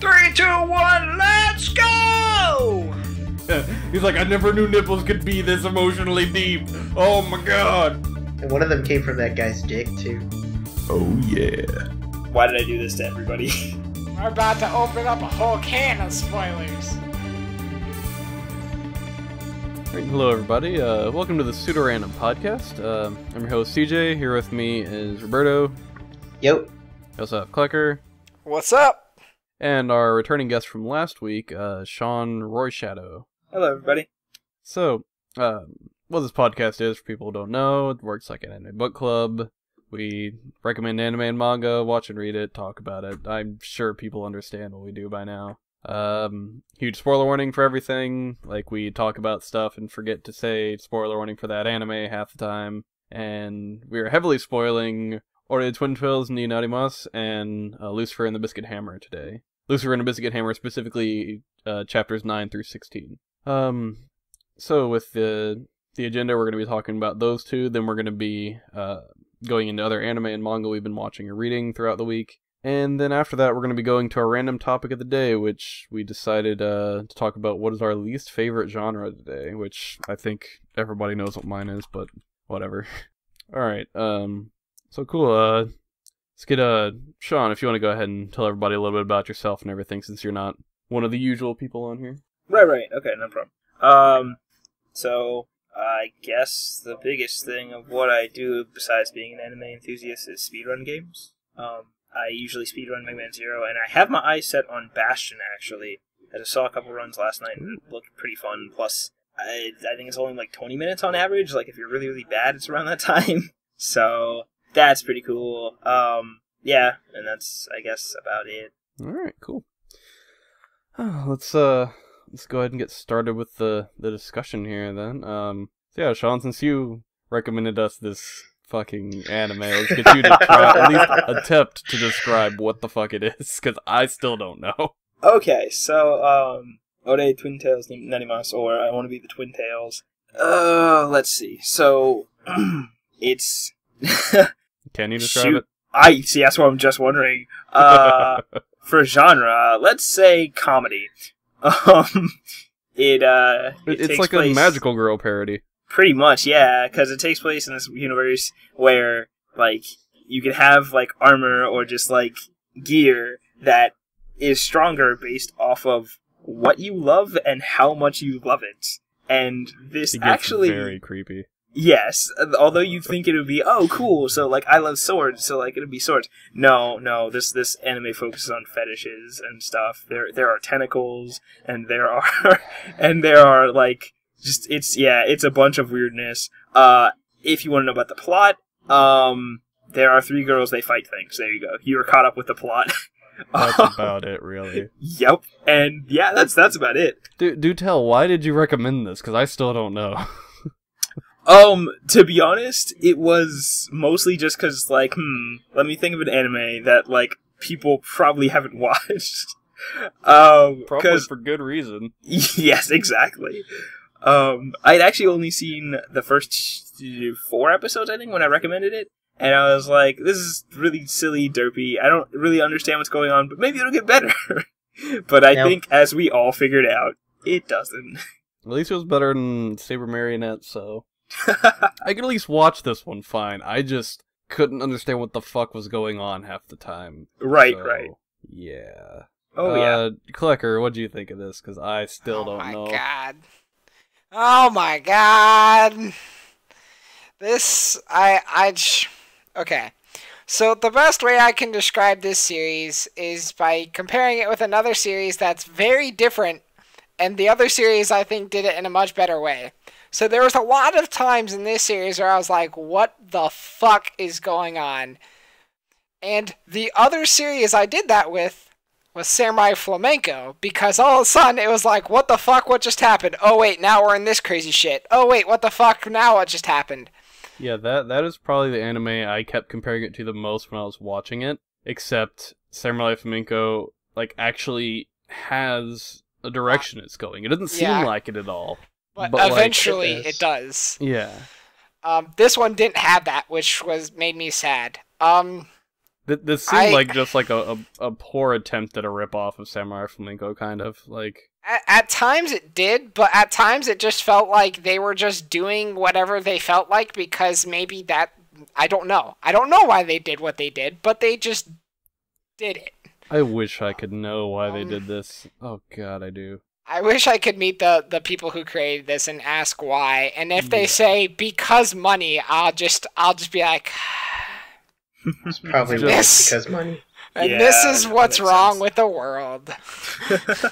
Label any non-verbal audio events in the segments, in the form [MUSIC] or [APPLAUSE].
Three, two, one, let's go! [LAUGHS] He's like, I never knew nipples could be this emotionally deep. Oh my god. And one of them came from that guy's dick too. Oh yeah. Why did I do this to everybody? [LAUGHS] We're about to open up a whole can of spoilers. Alright, hello everybody. Uh, welcome to the Pseudo Random Podcast. Uh, I'm your host CJ. Here with me is Roberto. Yo. We also have Kleker. What's up? And our returning guest from last week, uh, Sean Royshadow. Hello, everybody. So, um, what this podcast is, for people who don't know, it works like an anime book club. We recommend anime and manga, watch and read it, talk about it. I'm sure people understand what we do by now. Um, huge spoiler warning for everything. Like, we talk about stuff and forget to say spoiler warning for that anime half the time. And we are heavily spoiling Ore Twintails ni Narimasu and uh, Lucifer and the Biscuit Hammer today. Lucifer and the Biscuit Hammer, specifically uh, chapters 9 through 16. Um, so with the the agenda, we're going to be talking about those two. Then we're going to be uh, going into other anime and manga we've been watching or reading throughout the week. And then after that, we're going to be going to our random topic of the day, which we decided uh, to talk about what is our least favorite genre today, which I think everybody knows what mine is, but whatever. [LAUGHS] All right. Um. So cool. Uh, let's get uh Sean. If you want to go ahead and tell everybody a little bit about yourself and everything, since you're not one of the usual people on here. Right, right. Okay, no problem. Um, so I guess the biggest thing of what I do besides being an anime enthusiast is speedrun games. Um, I usually speedrun Mega Man Zero, and I have my eyes set on Bastion actually. I just saw a couple runs last night and it looked pretty fun. Plus, I, I think it's only like 20 minutes on average. Like, if you're really, really bad, it's around that [LAUGHS] time. so, that's pretty cool. Um, yeah, and that's, I guess, about it. All right, cool. Oh, let's uh let's go ahead and get started with the the discussion here then. Um, so yeah, Sean, since you recommended us this fucking anime, let's get you to [LAUGHS] try at least attempt to describe what the fuck it is, because I still don't know. Okay, so, um, Ore Twintails ni Narimasu, or I Want to Be the Twin Tails. Uh, let's see. So, [CLEARS THROAT] it's. [LAUGHS] Can you describe Shoot. it? I see. That's what I'm just wondering. Uh, [LAUGHS] for genre, let's say comedy. [LAUGHS] Um, it uh, It- it it's takes like place, a magical girl parody. Pretty much, yeah, because it takes place in this universe where like you can have like armor or just like gear that is stronger based off of what you love and how much you love it. And this It actually very creepy. Yes, although you think it would be oh cool, so like I love swords, so like it'd be swords. No, no, this this anime focuses on fetishes and stuff. There there are tentacles and there are [LAUGHS] and there are like just it's yeah, it's a bunch of weirdness. Uh if you want to know about the plot, um there are three girls they fight things. There you go. You were caught up with the plot. That's [LAUGHS] about it, really. yep. And yeah, that's that's about it. Do do tell. Why did you recommend this? Because I still don't know. [LAUGHS] Um, to be honest, it was mostly just because, like, hmm, let me think of an anime that, like, people probably haven't [LAUGHS] watched. Um, Probably 'cause- for good reason. [LAUGHS] yes, exactly. Um, I'd actually only seen the first four episodes, I think, when I recommended it, and I was like, this is really silly, derpy. I don't really understand what's going on, but maybe it'll get better. [LAUGHS] but I Yep. think, as we all figured out, it doesn't. At least it was better than Saber Marionette, so I could at least watch this one fine. I just couldn't understand what the fuck was going on half the time. right, So, right. Yeah. Oh, yeah. Uh, Kleker, what do you think of this? Because I still oh don't Oh my know. god. Oh my god. This I I j- okay. So the best way I can describe this series is by comparing it with another series that's very different and the other series I think did it in a much better way. So there was a lot of times in this series where I was like, what the fuck is going on? And the other series I did that with was Samurai Flamenco because all of a sudden it was like, what the fuck? What just happened? Oh wait, now we're in this crazy shit. Oh wait, what the fuck? Now what just happened? Yeah, that that is probably the anime I kept comparing it to the most when I was watching it. Except Samurai Flamenco like actually has a direction it's going. It doesn't seem Yeah. like it at all. But, But, like, eventually it it, is. does. Yeah. Um, this one didn't have that, which was made me sad. Um, Th- this seemed I- like just like a, a, a poor attempt at a ripoff of Samurai Flamenco, kind of like. At, at times it did, but at times it just felt like they were just doing whatever they felt like because maybe that I don't know. I don't know why they did what they did, but they just did it. I wish I could know why they Um, did this. Oh god, I do. I wish I could meet the the people who created this and ask why. And if they Yeah. say because money, I'll just I'll just be like It's probably Just- [LAUGHS] just because money. and Yeah, this is what's wrong sense. with the world. [LAUGHS]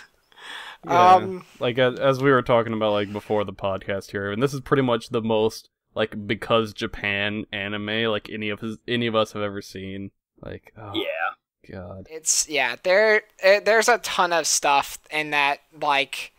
Yeah. Um like as, as we were talking about like before the podcast here, and this is pretty much the most like because Japan anime like any of his any of us have ever seen. Like, oh yeah. God. It's yeah, there eh, there's a ton of stuff in that like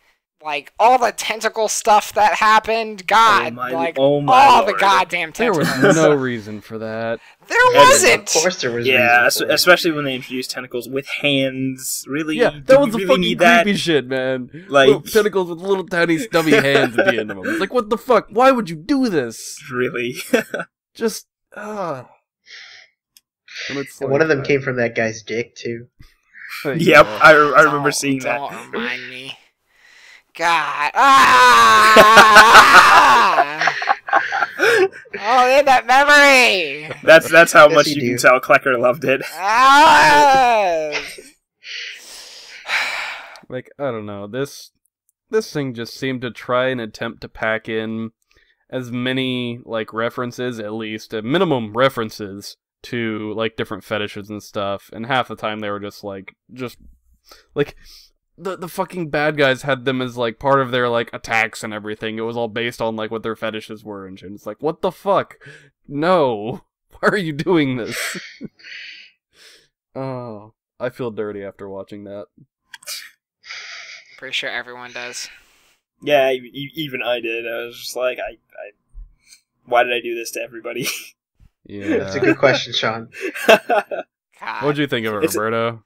like all the tentacle stuff that happened. God, oh my, like oh my all the lord. goddamn There was no reason for that. there wasn't. Of course, there was. Yeah, es- reason for it. especially when they introduced tentacles with hands. Really? Yeah, that was the really fucking need that? creepy shit, man. Like- Little tentacles with little tiny stubby [LAUGHS] hands at the end of them. It's like, what the fuck? Why would you do this? Really? [LAUGHS] Just, ah. And it's And one of them like, came from that guy's dick too. yep. I, I remember Don't- seeing that. Don't [LAUGHS] remind me. God. Ah! [LAUGHS] oh, in that memory. That's that's how Yes, much you you can tell Kleker loved it. Ah! [LAUGHS] like I don't know this this thing just seemed to try and attempt to pack in as many like references at least a minimum references to like different fetishes and stuff and half the time they were just like just like the the fucking bad guys had them as like part of their like attacks and everything it was all based on like what their fetishes were and shit. it's like what the fuck no [LAUGHS] why are you doing this [LAUGHS] oh i feel dirty after watching that Pretty sure everyone does. Yeah, e- e- even I did. I was just like, I, I why did I do this to everybody? [LAUGHS] yeah That's a good question, Sean. [LAUGHS] What'd you think of it, It's- Roberto?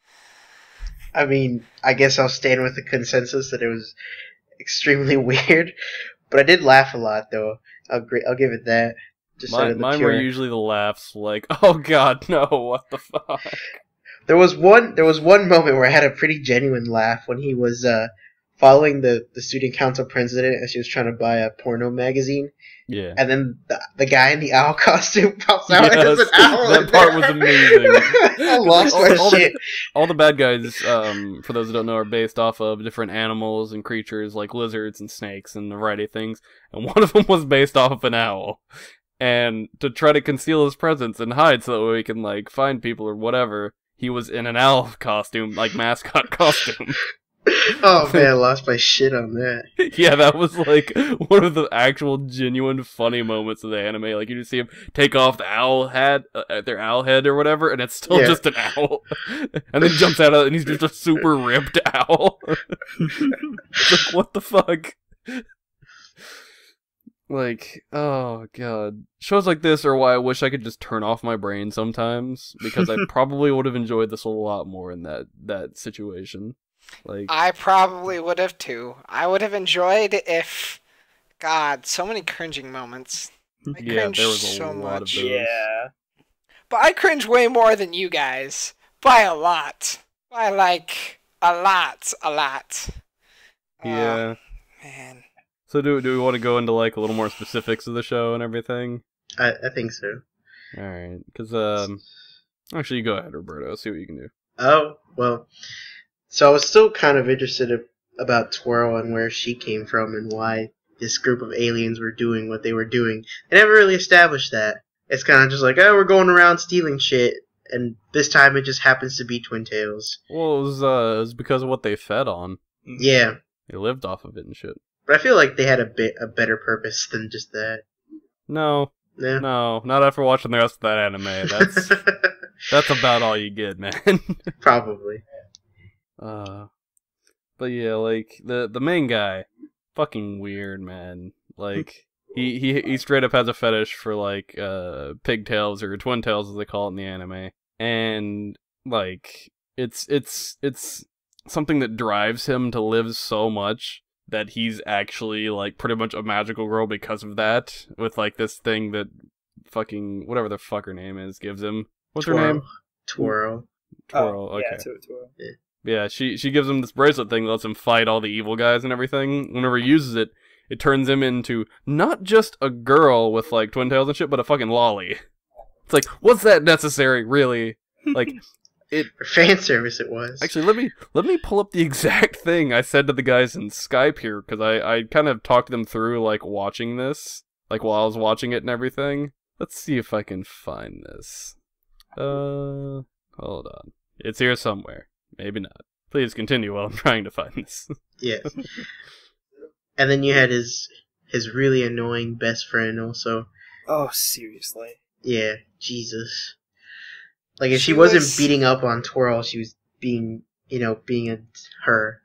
I mean, I guess I'll stand with the consensus that it was extremely [LAUGHS] weird, but I did laugh a lot though. I'll gr- I'll give it that. Just out Mine, of the mine pure. were usually the laughs, like, [LAUGHS] "Oh God, no! What the fuck?" There was one. There was one moment where I had a pretty genuine laugh when he was uh, following the the student council president as she was trying to buy a porno magazine, Yeah, and then the, the guy in the owl [LAUGHS] costume pops out Yes, an owl. that part there. was amazing. [LAUGHS] I lost all- my all the- shit. all the bad guys, um, for those who don't know, are based off of different animals and creatures like lizards and snakes and a variety of things. And one of them was based off of an owl. And to try to conceal his presence and hide so that we can like find people or whatever, he was in an owl [LAUGHS] costume, like mascot costume. [LAUGHS] Oh man, I [LAUGHS] lost my shit on that. yeah, that was like one of the actual genuine funny moments of the anime. Like you just see him take off the owl hat, uh, their owl head or whatever, and it's still Yeah. just an owl. [LAUGHS] and then jumps out of it, and he's just a super ripped owl. Like what the fuck? Like, oh god. Shows like this are why I wish I could just turn off my brain sometimes because I probably would have enjoyed this a lot more in that that situation. Like, I probably would have too. I would have enjoyed if. God, so many cringing moments. I [LAUGHS] yeah, cringe there was a so lot much. of those. yeah. But I cringe way more than you guys. By a lot. By like a lot, a lot. Oh, Yeah. man. So do do we want to go into like a little more specifics of the show and everything? I, I think so. All right, because um, actually, go ahead, Roberto. See what you can do. Oh well, so I was still kind of interested ab- about Twirl and where she came from and why this group of aliens were doing what they were doing. They never really established that. It's kind of just like, oh, we're going around stealing shit, and this time it just happens to be Twin Tails. Well, it was uh, it was because of what they fed on. Yeah, They lived off of it and shit. but I feel like they had a bit a better purpose than just that. No, Yeah. no, not after watching the rest of that anime. That's [LAUGHS] that's about all you get, man. [LAUGHS] Probably. Uh, but yeah, like the the main guy, fucking weird, man. Like [LAUGHS] he he he straight up has a fetish for like uh pigtails or twin tails as they call it in the anime, and like it's it's it's something that drives him to live so much that he's actually like pretty much a magical girl because of that with like this thing that fucking whatever the fuck her name is gives him what's her name Twirl. Twirl. Oh, okay. Yeah, twirl. Yeah, she she gives him this bracelet thing that lets him fight all the evil guys and everything. Whenever he uses it, it turns him into not just a girl with like twin tails and shit, but a fucking loli. It's like, what's that necessary, really? Like, [LAUGHS] For [LAUGHS] fan service, it was. actually, let me let me pull up the [LAUGHS] exact thing I said to the guys in Skype here because I I kind of talked them through like watching this, like while I was watching it and everything. Let's see if I can find this. Uh, hold on, it's here somewhere. Maybe not. Please continue while I'm [LAUGHS] trying to find this. Yes. and then you had his his really annoying best friend also. Oh, seriously. Yeah, Jesus. Like if she, She wasn't was- beating up on Twirl, she was being, you know, being a her.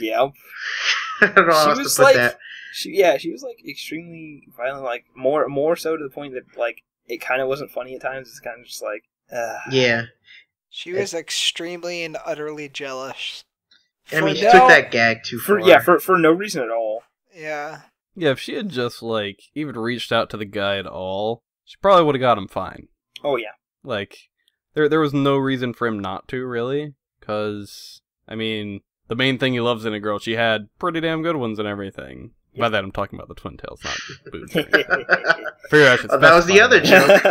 Yeah. [LAUGHS] I don't know how She else was to put like- that. She, yeah, she was like extremely violent, like more more so to the point that like it kind of wasn't funny at times. It's kind of just like, uh, Yeah. She was extremely and utterly jealous. I mean, she no- took that gag too for far. yeah, for for no reason at all. Yeah. Yeah, if she had just like even reached out to the guy at all, she probably would have got him fine. Oh yeah, Like there there was no reason for him not to really cuz I mean, the main thing he loves in a girl, she had pretty damn good ones and everything. By that I'm talking about the twin tails, not boobs. [LAUGHS] Figure I should Oh, that was the other that.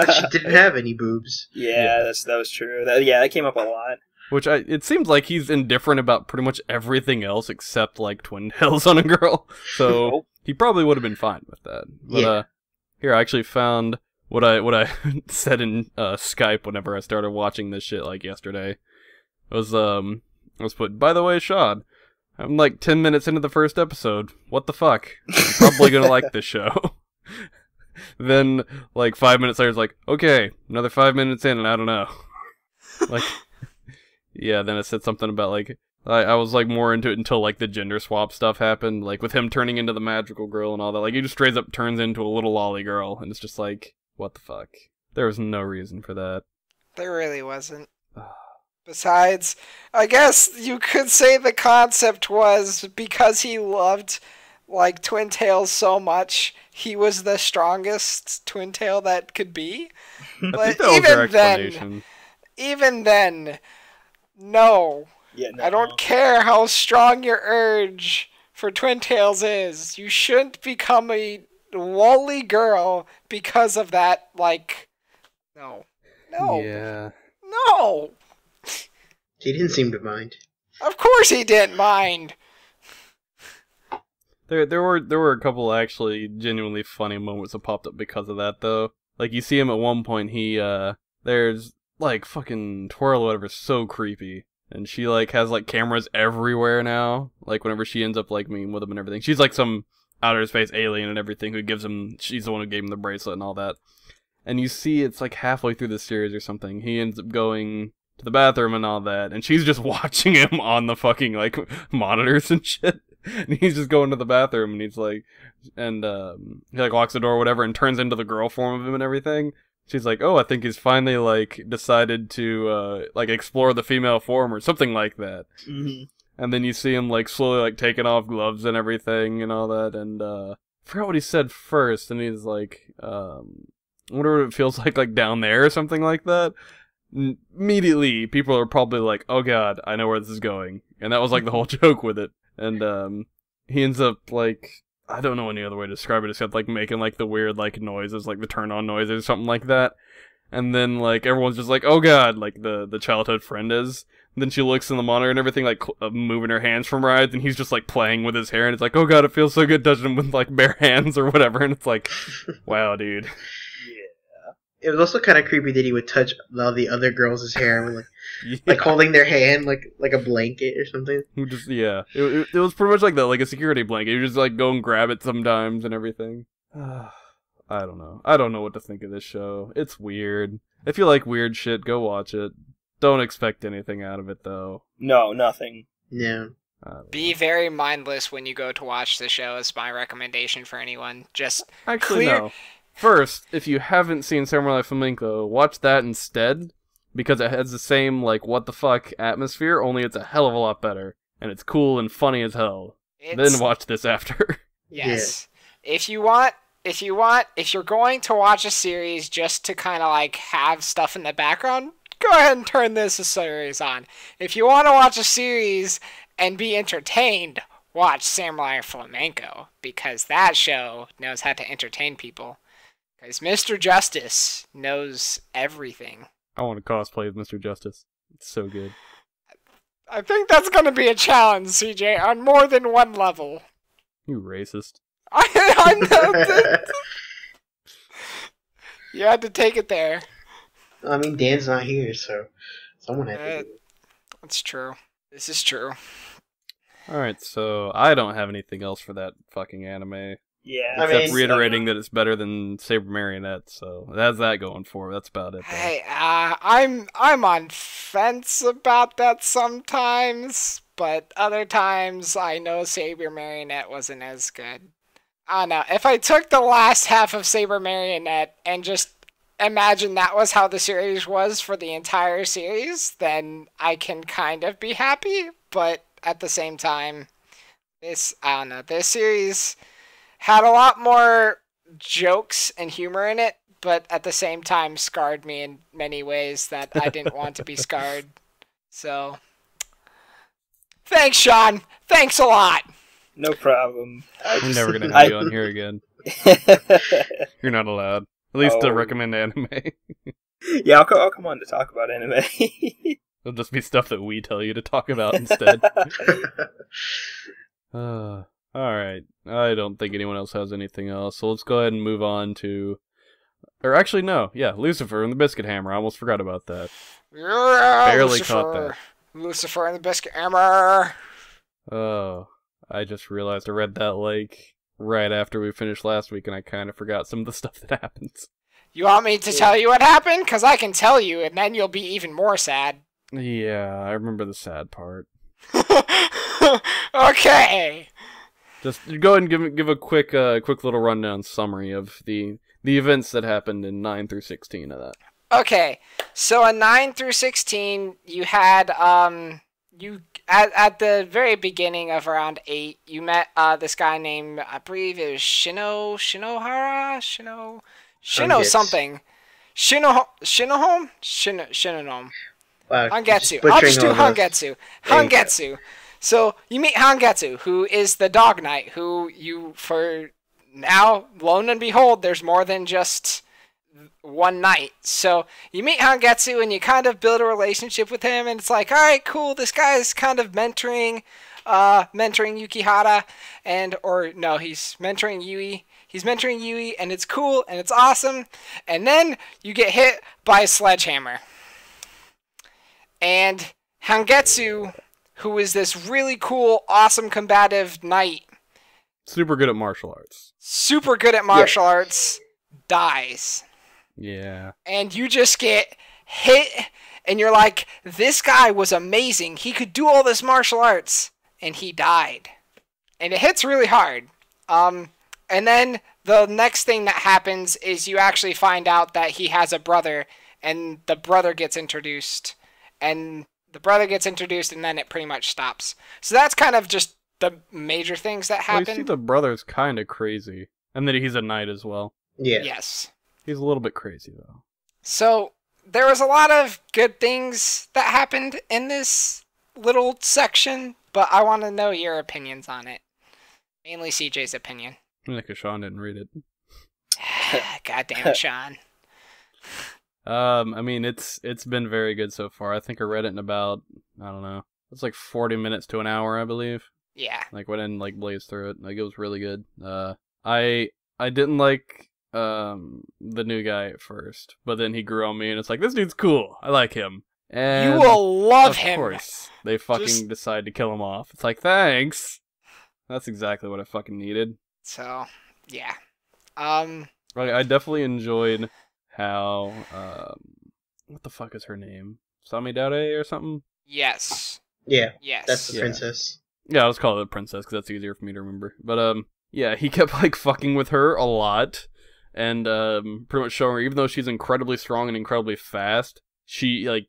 joke. [LAUGHS] she didn't have any boobs. yeah, Yeah. that's that was true. That, yeah, that came up a lot. Which I it seems like he's indifferent about pretty much everything else except like twin tails on a girl. [LAUGHS] So Nope. he probably would have been fine with that. But Yeah. uh here I actually found what I what I said in uh Skype whenever I started watching this shit like yesterday. It was um I was put by the way, Shad, I'm like ten minutes into the first episode. What the fuck? I'm probably gonna like this show. [LAUGHS] then like five minutes later it's like, okay, another five minutes in and I don't know. [LAUGHS] like Yeah, then it said something about like I, I was like more into it until like the gender swap stuff happened, like with him turning into the magical girl and all that. Like he just straight up turns into a little loli girl, and it's just like, what the fuck? There was no reason for that. There really wasn't. Besides, I guess you could say the concept was because he loved like Twin Tails so much, he was the strongest Twin Tail that could be. [LAUGHS] But that even then, even then, no. Yeah, no, I don't care how strong your urge for Twin Tails is. You shouldn't become a loli girl because of that, like, no. No. Yeah. No. He didn't seem to mind. Of course he didn't mind. There, there were there were a couple actually genuinely funny moments that popped up because of that though. Like you see him at one point, he uh, there's like fucking twirl or whatever, so creepy, and she like has like cameras everywhere now. Like whenever she ends up like meeting with him and everything, she's like some outer space alien and everything who gives him. She's the one who gave him the bracelet and all that. And you see, it's like halfway through the series or something. He ends up going to the bathroom and all that, and she's just [LAUGHS] watching him on the fucking like monitors and shit. And he's just going to the bathroom, and he's like, and um, he like locks the door or whatever, and turns into the girl form of him and everything. She's like, oh, I think he's finally like decided to uh like explore the female form or something like that. Mhm. And then you see him like slowly like taking off gloves and everything and all that. And uh, I forgot what he said first. And he's like, um, I wonder what it feels [LAUGHS] like like down there or something like that. Immediately, people are probably like, "Oh God, I know where this is going," and that was like the whole [LAUGHS] joke with it. And um, he ends up like I don't know any other way to describe it except like making like the weird like noises, like the turn on noises or something like that. And then like everyone's just like, "Oh God!" Like the the childhood friend is. And then she looks in the monitor and everything, like cl- uh, moving her hands from rides, and he's just like playing with his hair, and it's like, "Oh God, it feels so good touching him with like bare [LAUGHS] hands or whatever." And it's like, [LAUGHS] "Wow, dude." Yeah. It was also kind of creepy that he would touch all the other girls' [LAUGHS] hair, like Yeah. like holding their hand like like a blanket or something. Who just yeah, it, it, it was pretty much like that, like a security blanket. You just like go and grab it sometimes and everything. [SIGHS] I don't know. I don't know what to think of this show. It's weird. If you like weird shit, go watch it. Don't expect anything out of it though. No, nothing. Yeah. I don't Be very mindless when you go to watch the show is my recommendation for anyone. Just know. Actually, clear- no. First, if you haven't seen Samurai Flamenco, watch that instead because it has the same like what the fuck atmosphere, only it's a hell of a lot better and it's cool and funny as hell. it's Then watch this after. [LAUGHS] Yes. If you want if you want if you're going to watch a series just to kind of like have stuff in the background, go ahead and turn this series on. If you want to watch a series and be entertained, watch Samurai Flamenco because that show knows how to entertain people. Because Mr. Justice knows everything. I want to cosplay as Mr. Justice. It's so good. I think that's going to be a challenge, CJ, on more than one level. You racist. I, [LAUGHS] I know. [LAUGHS] that- you had to take it there. I mean, Dan's not here, so someone had to. Uh, do it. That's true. This is true. All right, so I don't have anything else for that fucking anime. Yeah. I Except mean- reiterating that it's better than Saber Marionette, so that's that going for. That's about it. though. Hey, uh, I'm I'm on fence about that sometimes, but other times I know Saber Marionette wasn't as good. I don't know. If I took the last half of Saber Marionette and just imagine that was how the series was for the entire series, then I can kind of be happy. But at the same time, this I don't know. This series had a lot more jokes and humor in it, but at the same time scarred me in many ways that I didn't want to be [LAUGHS] scarred. So, thanks, Sean. Thanks a lot. No problem. I I'm just- never gonna I- have you on here again. [LAUGHS] You're not allowed. At least to Oh. recommend anime. [LAUGHS] yeah, I'll, co- I'll come on to talk about anime. It'll just be stuff that we tell you to talk about instead. Uh, [SIGHS] [SIGHS] all right. I don't think anyone else has anything else. So let's go ahead and move on to. Or actually, no. Yeah, Lucifer and the Biscuit Hammer. I almost forgot about that. Yeah, Barely Lucifer. caught that. Lucifer and the Biscuit Hammer. Oh, I just realized I read that like right after we finished last week, and I kind of forgot some of the [LAUGHS] stuff that happens. You want me to tell you what happened? Because I can tell you, and then you'll be even more sad. Yeah, I remember the sad part. [LAUGHS] okay. Just go ahead and give give a quick uh quick little rundown summary of the the events that happened in nine through sixteen of that. Okay, so in nine through sixteen, you had um, you at at the very beginning of around eight, you met uh this guy named I believe it was Shino Shinohara? Shino Shino Hangetsu. something. Shino Shinohome? Shino Shinohome. Wow, Hangetsu. you're I'll just do butchering all So you meet Hangetsu, who is the dog knight, who you for now, lo and behold, there's more than just one night. So you meet Hangetsu and you kind of build a relationship with him, and it's like, all right, cool. This guy is kind of mentoring, uh, mentoring Yukihara, and or no, he's mentoring Yui. He's mentoring Yui, and it's cool and it's awesome. And then you get hit by a sledgehammer. And Hangetsu, who is this really cool, awesome combative knight, Super good at martial arts. super good at martial arts, dies. Yeah. And you just get hit, and you're like, this guy was amazing. He could do all this martial arts, and he died. And it hits really hard. Um, and then the next thing that happens is you actually find out that he has a brother, and the brother gets introduced. And the brother gets introduced, and then it pretty much stops. So that's kind of just the major things that Well, you see, happen. the brother's kind of crazy, and that he's a knight as well. Yeah. Yes. He's a little bit crazy though. So there was a lot of good things that happened in this little section, but I want to know your opinions on it. Mainly CJ's opinion. I mean, like Sean didn't read it. [SIGHS] God damn it, Sean. [LAUGHS] Um, I mean, it's it's been very good so far. I think I read it in about I don't know. It's like forty minutes to an hour, I believe. Yeah. Like went in like blazed through it. Like it was really good. Uh, I I didn't like um the new guy at first, but then he grew on me, and it's like this dude's cool. I like him. And you will love of him. Of course, they fucking Just- decide to kill him off. It's like thanks. That's exactly what I fucking needed. So, yeah. Um, Like I definitely enjoyed how um what the fuck is her name? Samidare or something? yes. Yeah. Yes. That's the Yeah. princess. Yeah, let's call it a princess because that's easier for me to remember. But um, yeah, he [LAUGHS] kept like fucking with her a lot, and um, pretty much showing her even though she's incredibly strong and incredibly fast, she like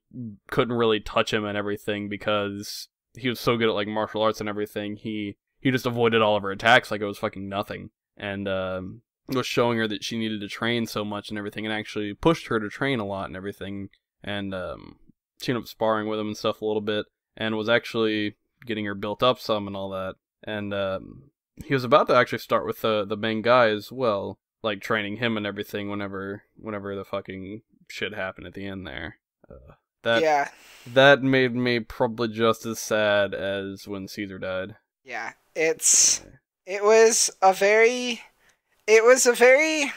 couldn't really touch him and everything because he was so good at like martial arts and everything. He he just avoided all of her attacks like it was fucking nothing, and um, was showing her that she needed to train so much and everything, and actually pushed her to train a lot and everything. and um, she ended up sparring with him and stuff a little bit, and was actually getting her built up some and all that. And um, he was about to actually start with the the main guy as well, like training him and everything. Whenever whenever the fucking shit happened at the end there, uh, that yeah, that made me probably just as sad as when Caesar died. yeah. It's it was a very it was a very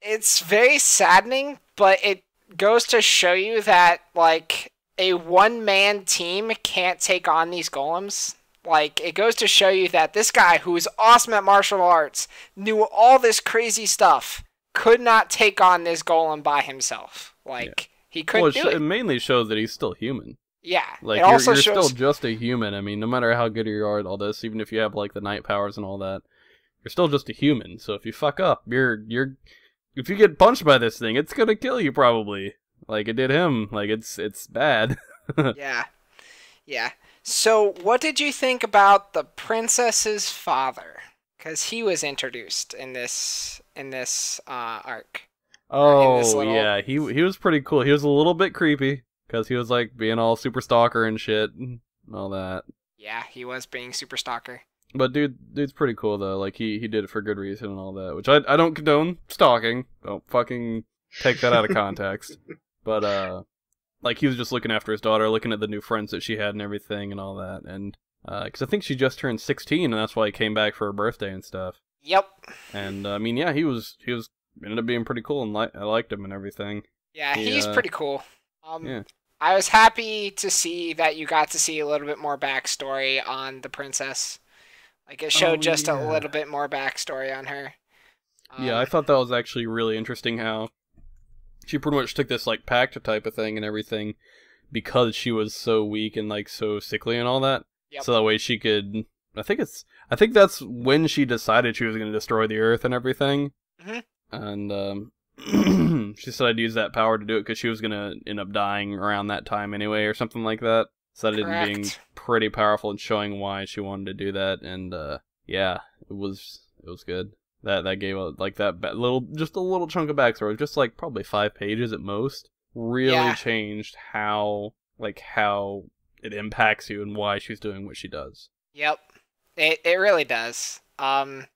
it's very saddening, but it goes to show you that like a one man team can't take on these golems. Like it goes to show you that this guy who is awesome at martial arts, knew all this crazy stuff, could not take on this golem by himself. Like he couldn't well, it, do sh- it. it mainly shows that he's still human. Yeah. Like it you're, also you're shows still just a human. I mean, no matter how good you are at all this, even if you have like the night powers and all that, you're still just a human. So if you fuck up, you're you're if you get punched by this thing, it's gonna kill you probably. Like it did him. Like it's it's bad. [LAUGHS] Yeah. Yeah. So, what did you think about the princess's father? Because he was introduced in this in this uh, arc. oh this little- yeah, he he was pretty cool. He was a little bit creepy because he was like being all super stalker and shit and all that. Yeah, he was being super stalker. But dude, dude's pretty cool though. Like he he did it for good reason and all that, which I I don't condone stalking. Don't fucking take that out of [LAUGHS] context. But uh, like he was just looking after his daughter, looking at the new friends that she had and everything and all that, and uh, because I think she just turned 16 and that's why he came back for her birthday and stuff. Yep. And uh, I mean, yeah, he was he was ended up being pretty cool and li- I liked him and everything. Yeah, He, he's uh, pretty cool. Um, yeah. I was happy to see that you got to see a little bit more backstory on the princess. Like it showed Oh, just yeah. a little bit more backstory on her. Yeah, Um, I thought that was actually really interesting how she pretty much took this like pact type of thing and everything because she was so weak and like so sickly and all that. Yep. So that way she could I think it's I think that's when she decided she was going to destroy the earth and everything. Mhm. And um [CLEARS THROAT] she said I'd use that power to do it cuz she was going to end up dying around that time anyway or something like that. Ended up being pretty powerful and showing why she wanted to do that and uh yeah, it was it was good. That that gave a, like that ba- little just a little chunk of backstory, just like probably five pages at most. Really Yeah. changed how like how it impacts you and why she's doing what she does. Yep. It it really does. Um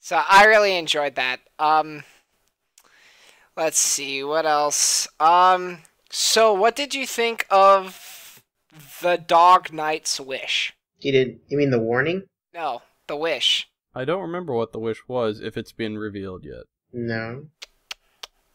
so I really enjoyed that. Um let's see what else. Um so what did you think of the dog knight's wish? You did. You mean the warning? No, the wish. I don't remember what the wish was if it's been revealed yet. No.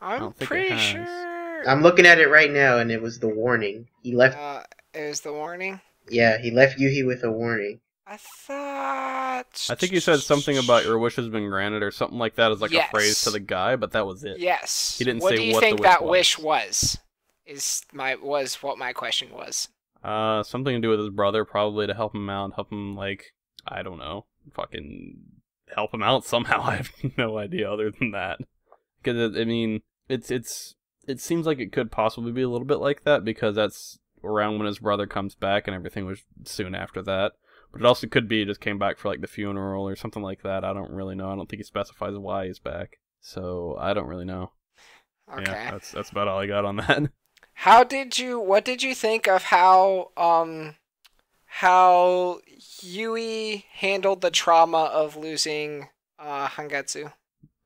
I'm don't think it pretty sure I'm looking at it right now, and it was the warning. He left. uh, it was the warning. Yeah, he left Yuhi with a warning. I thought I think you said something about your wish has been granted or something like that as like Yes. a phrase to the guy, but that was it. Yes. He didn't what say do you what the think that was. wish was? Is my was what my question was. Uh, something to do with his brother, probably to help him out, help him like I don't know, fucking help him out [LAUGHS] somehow. I have [LAUGHS] no idea other than that. Because I mean, it's it's it seems like it could possibly be a little bit like that because that's around when his brother comes back and everything was soon after that. But it also could be he just came back for like the funeral or something like that. I don't really know. I don't think he specifies why he's back. So I don't really know. Okay. Yeah, that's that's about all I got on that. [LAUGHS] How did you what did you think of how um how Yui handled the trauma of losing uh Hangetsu?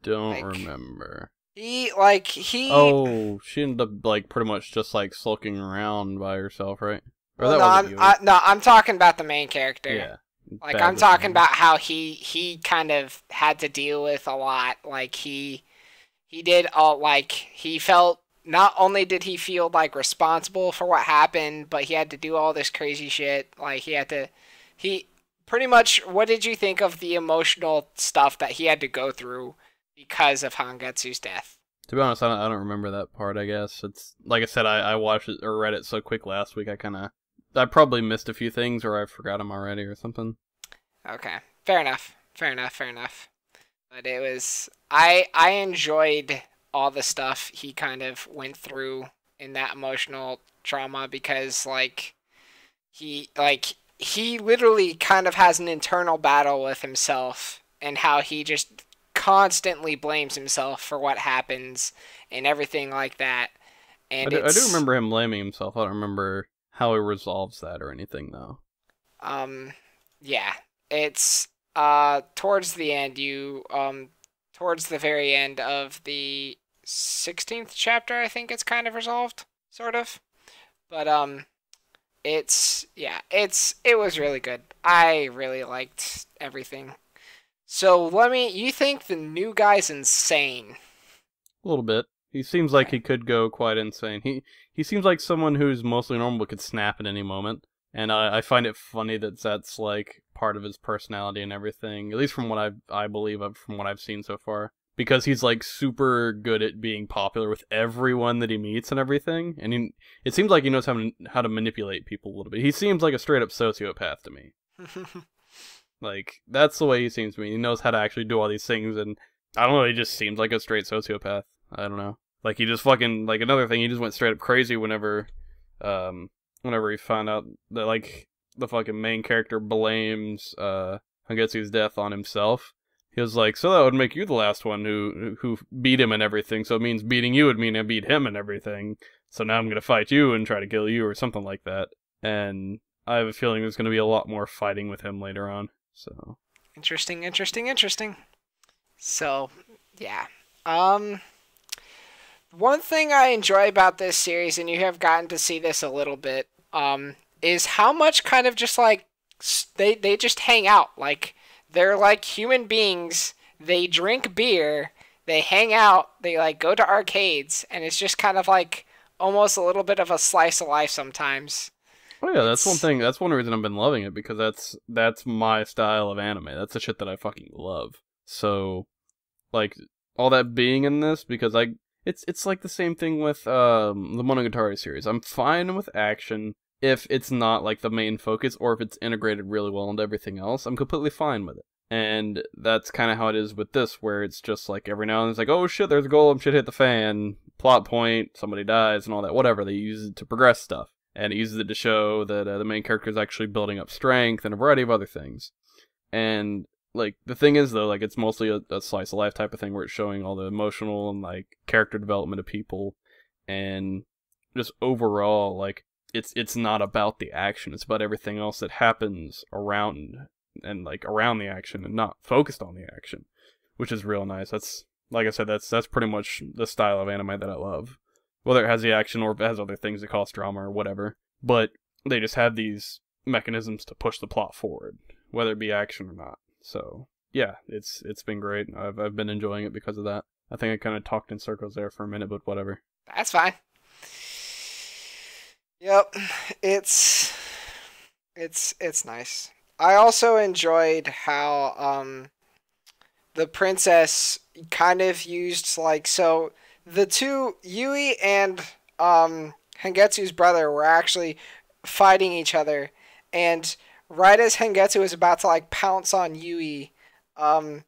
Don't Like- remember. He like he Oh, she ended up like pretty much just like sulking around by herself, right? Or well, no, I'm. I, no, I'm talking about the main character. yeah. Like I'm talking about how he he kind of had to deal with a lot. Like he he did all like he felt not only did he feel like responsible for what happened, but he had to do all this crazy shit. Like he had to he pretty much what did you think of the emotional stuff that he had to go through because of Hangetsu's death? To be honest, I don't, I don't remember that part. I guess it's like I said, I, I watched it or read it so quick last week. I kind of I probably missed a few things or I forgot them already or something. Okay. Fair enough. Fair enough. Fair enough. But it was I I enjoyed all the stuff he kind of went through in that emotional trauma because like he like he literally kind of has an internal battle with himself and how he just constantly blames himself for what happens and everything like that. I and do, I do remember him blaming himself. I don't remember how he resolves that or anything though. Um, yeah, it's uh towards the end. You um towards the very end of the sixteenth chapter, I think it's kind of resolved, sort of. But um, it's yeah, it's it was really good. I really liked everything. So let me. You think the new guy's insane? A little bit. He seems like he could go quite insane. He he seems like someone who's mostly normal but could snap at any moment. And I, I find it funny that that's like part of his personality and everything. At least from what I I believe of from what I've seen so far. Because he's like super good at being popular with everyone that he meets and everything. And he, it seems like he knows how to, how to manipulate people a little bit. He seems like a straight up sociopath to me. [LAUGHS] Like that's the way he seems to me. He knows how to actually do all these things, and I don't know. He just seems like a straight sociopath. I don't know. Like he just fucking like another thing. He just went straight up crazy whenever, um, whenever he found out that like the fucking main character blames uh Hangetsu's death on himself. He was like, so that would make you the last one who who beat him and everything. So it means beating you would mean I beat him and everything. So now I'm gonna fight you and try to kill you or something like that. And I have a feeling there's gonna be a lot more fighting with him later on. So Interesting, interesting, interesting. So, yeah. Um one thing I enjoy about this series and you have gotten to see this a little bit um is how much kind of just like they they just hang out like they're like human beings. They drink beer, they hang out, they like go to arcades and it's just kind of like almost a little bit of a slice of life sometimes. Oh yeah, that's one thing. That's one reason I've been loving it because that's that's my style of anime. That's the shit that I fucking love. So, like all that being in this because I it's it's like the same thing with um the Monogatari series. I'm fine with action if it's not like the main focus or if it's integrated really well into everything else. I'm completely fine with it. And that's kind of how it is with this, where it's just like every now and then it's like, oh shit, there's a golem, shit hit the fan, plot point, somebody dies, and all that. Whatever. They use it to progress stuff and it uses it to show that uh, the main character is actually building up strength and a variety of other things. And like the thing is though, like it's mostly a, a slice of life type of thing where it's showing all the emotional and like character development of people, and just overall like it's it's not about the action; it's about everything else that happens around and like around the action and not focused on the action, which is real nice. That's like I said, that's that's pretty much the style of anime that I love whether it has the action or it has other things that cause drama or whatever. But they just have these mechanisms to push the plot forward, whether it be action or not. So yeah, it's it's been great. I've I've been enjoying it because of that. I think I kind of talked in circles there for a minute, but whatever. That's fine. Yep, it's it's it's nice. I also enjoyed how um the princess kind of used like so the two Yui and um Hangetsu's brother were actually fighting each other. And right as Hengetsu was about to like pounce on Yui um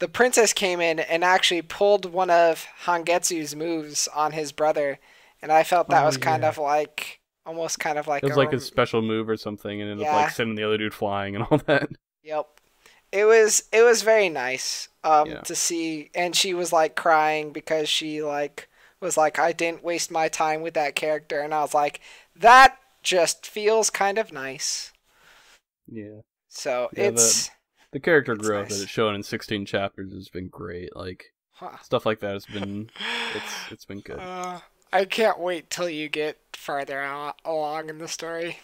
the princess came in and actually pulled one of Hangetsu's moves on his brother. And I felt that Oh, was kind of like almost kind of like It was a like a special move or something, and ended up like sending the other dude flying and all that. Yep. It was it was very nice um Yeah. to see and she was like crying because she like was like I didn't waste my time with that character and I was like that just feels kind of nice. Yeah, So Yeah, the- it's the character It's growth nice. that it's shown in 16 chapters has been great. Like huh. stuff like that has been it's [SIGHS] it's been good. Uh, I can't wait till you get farther al- along in the story.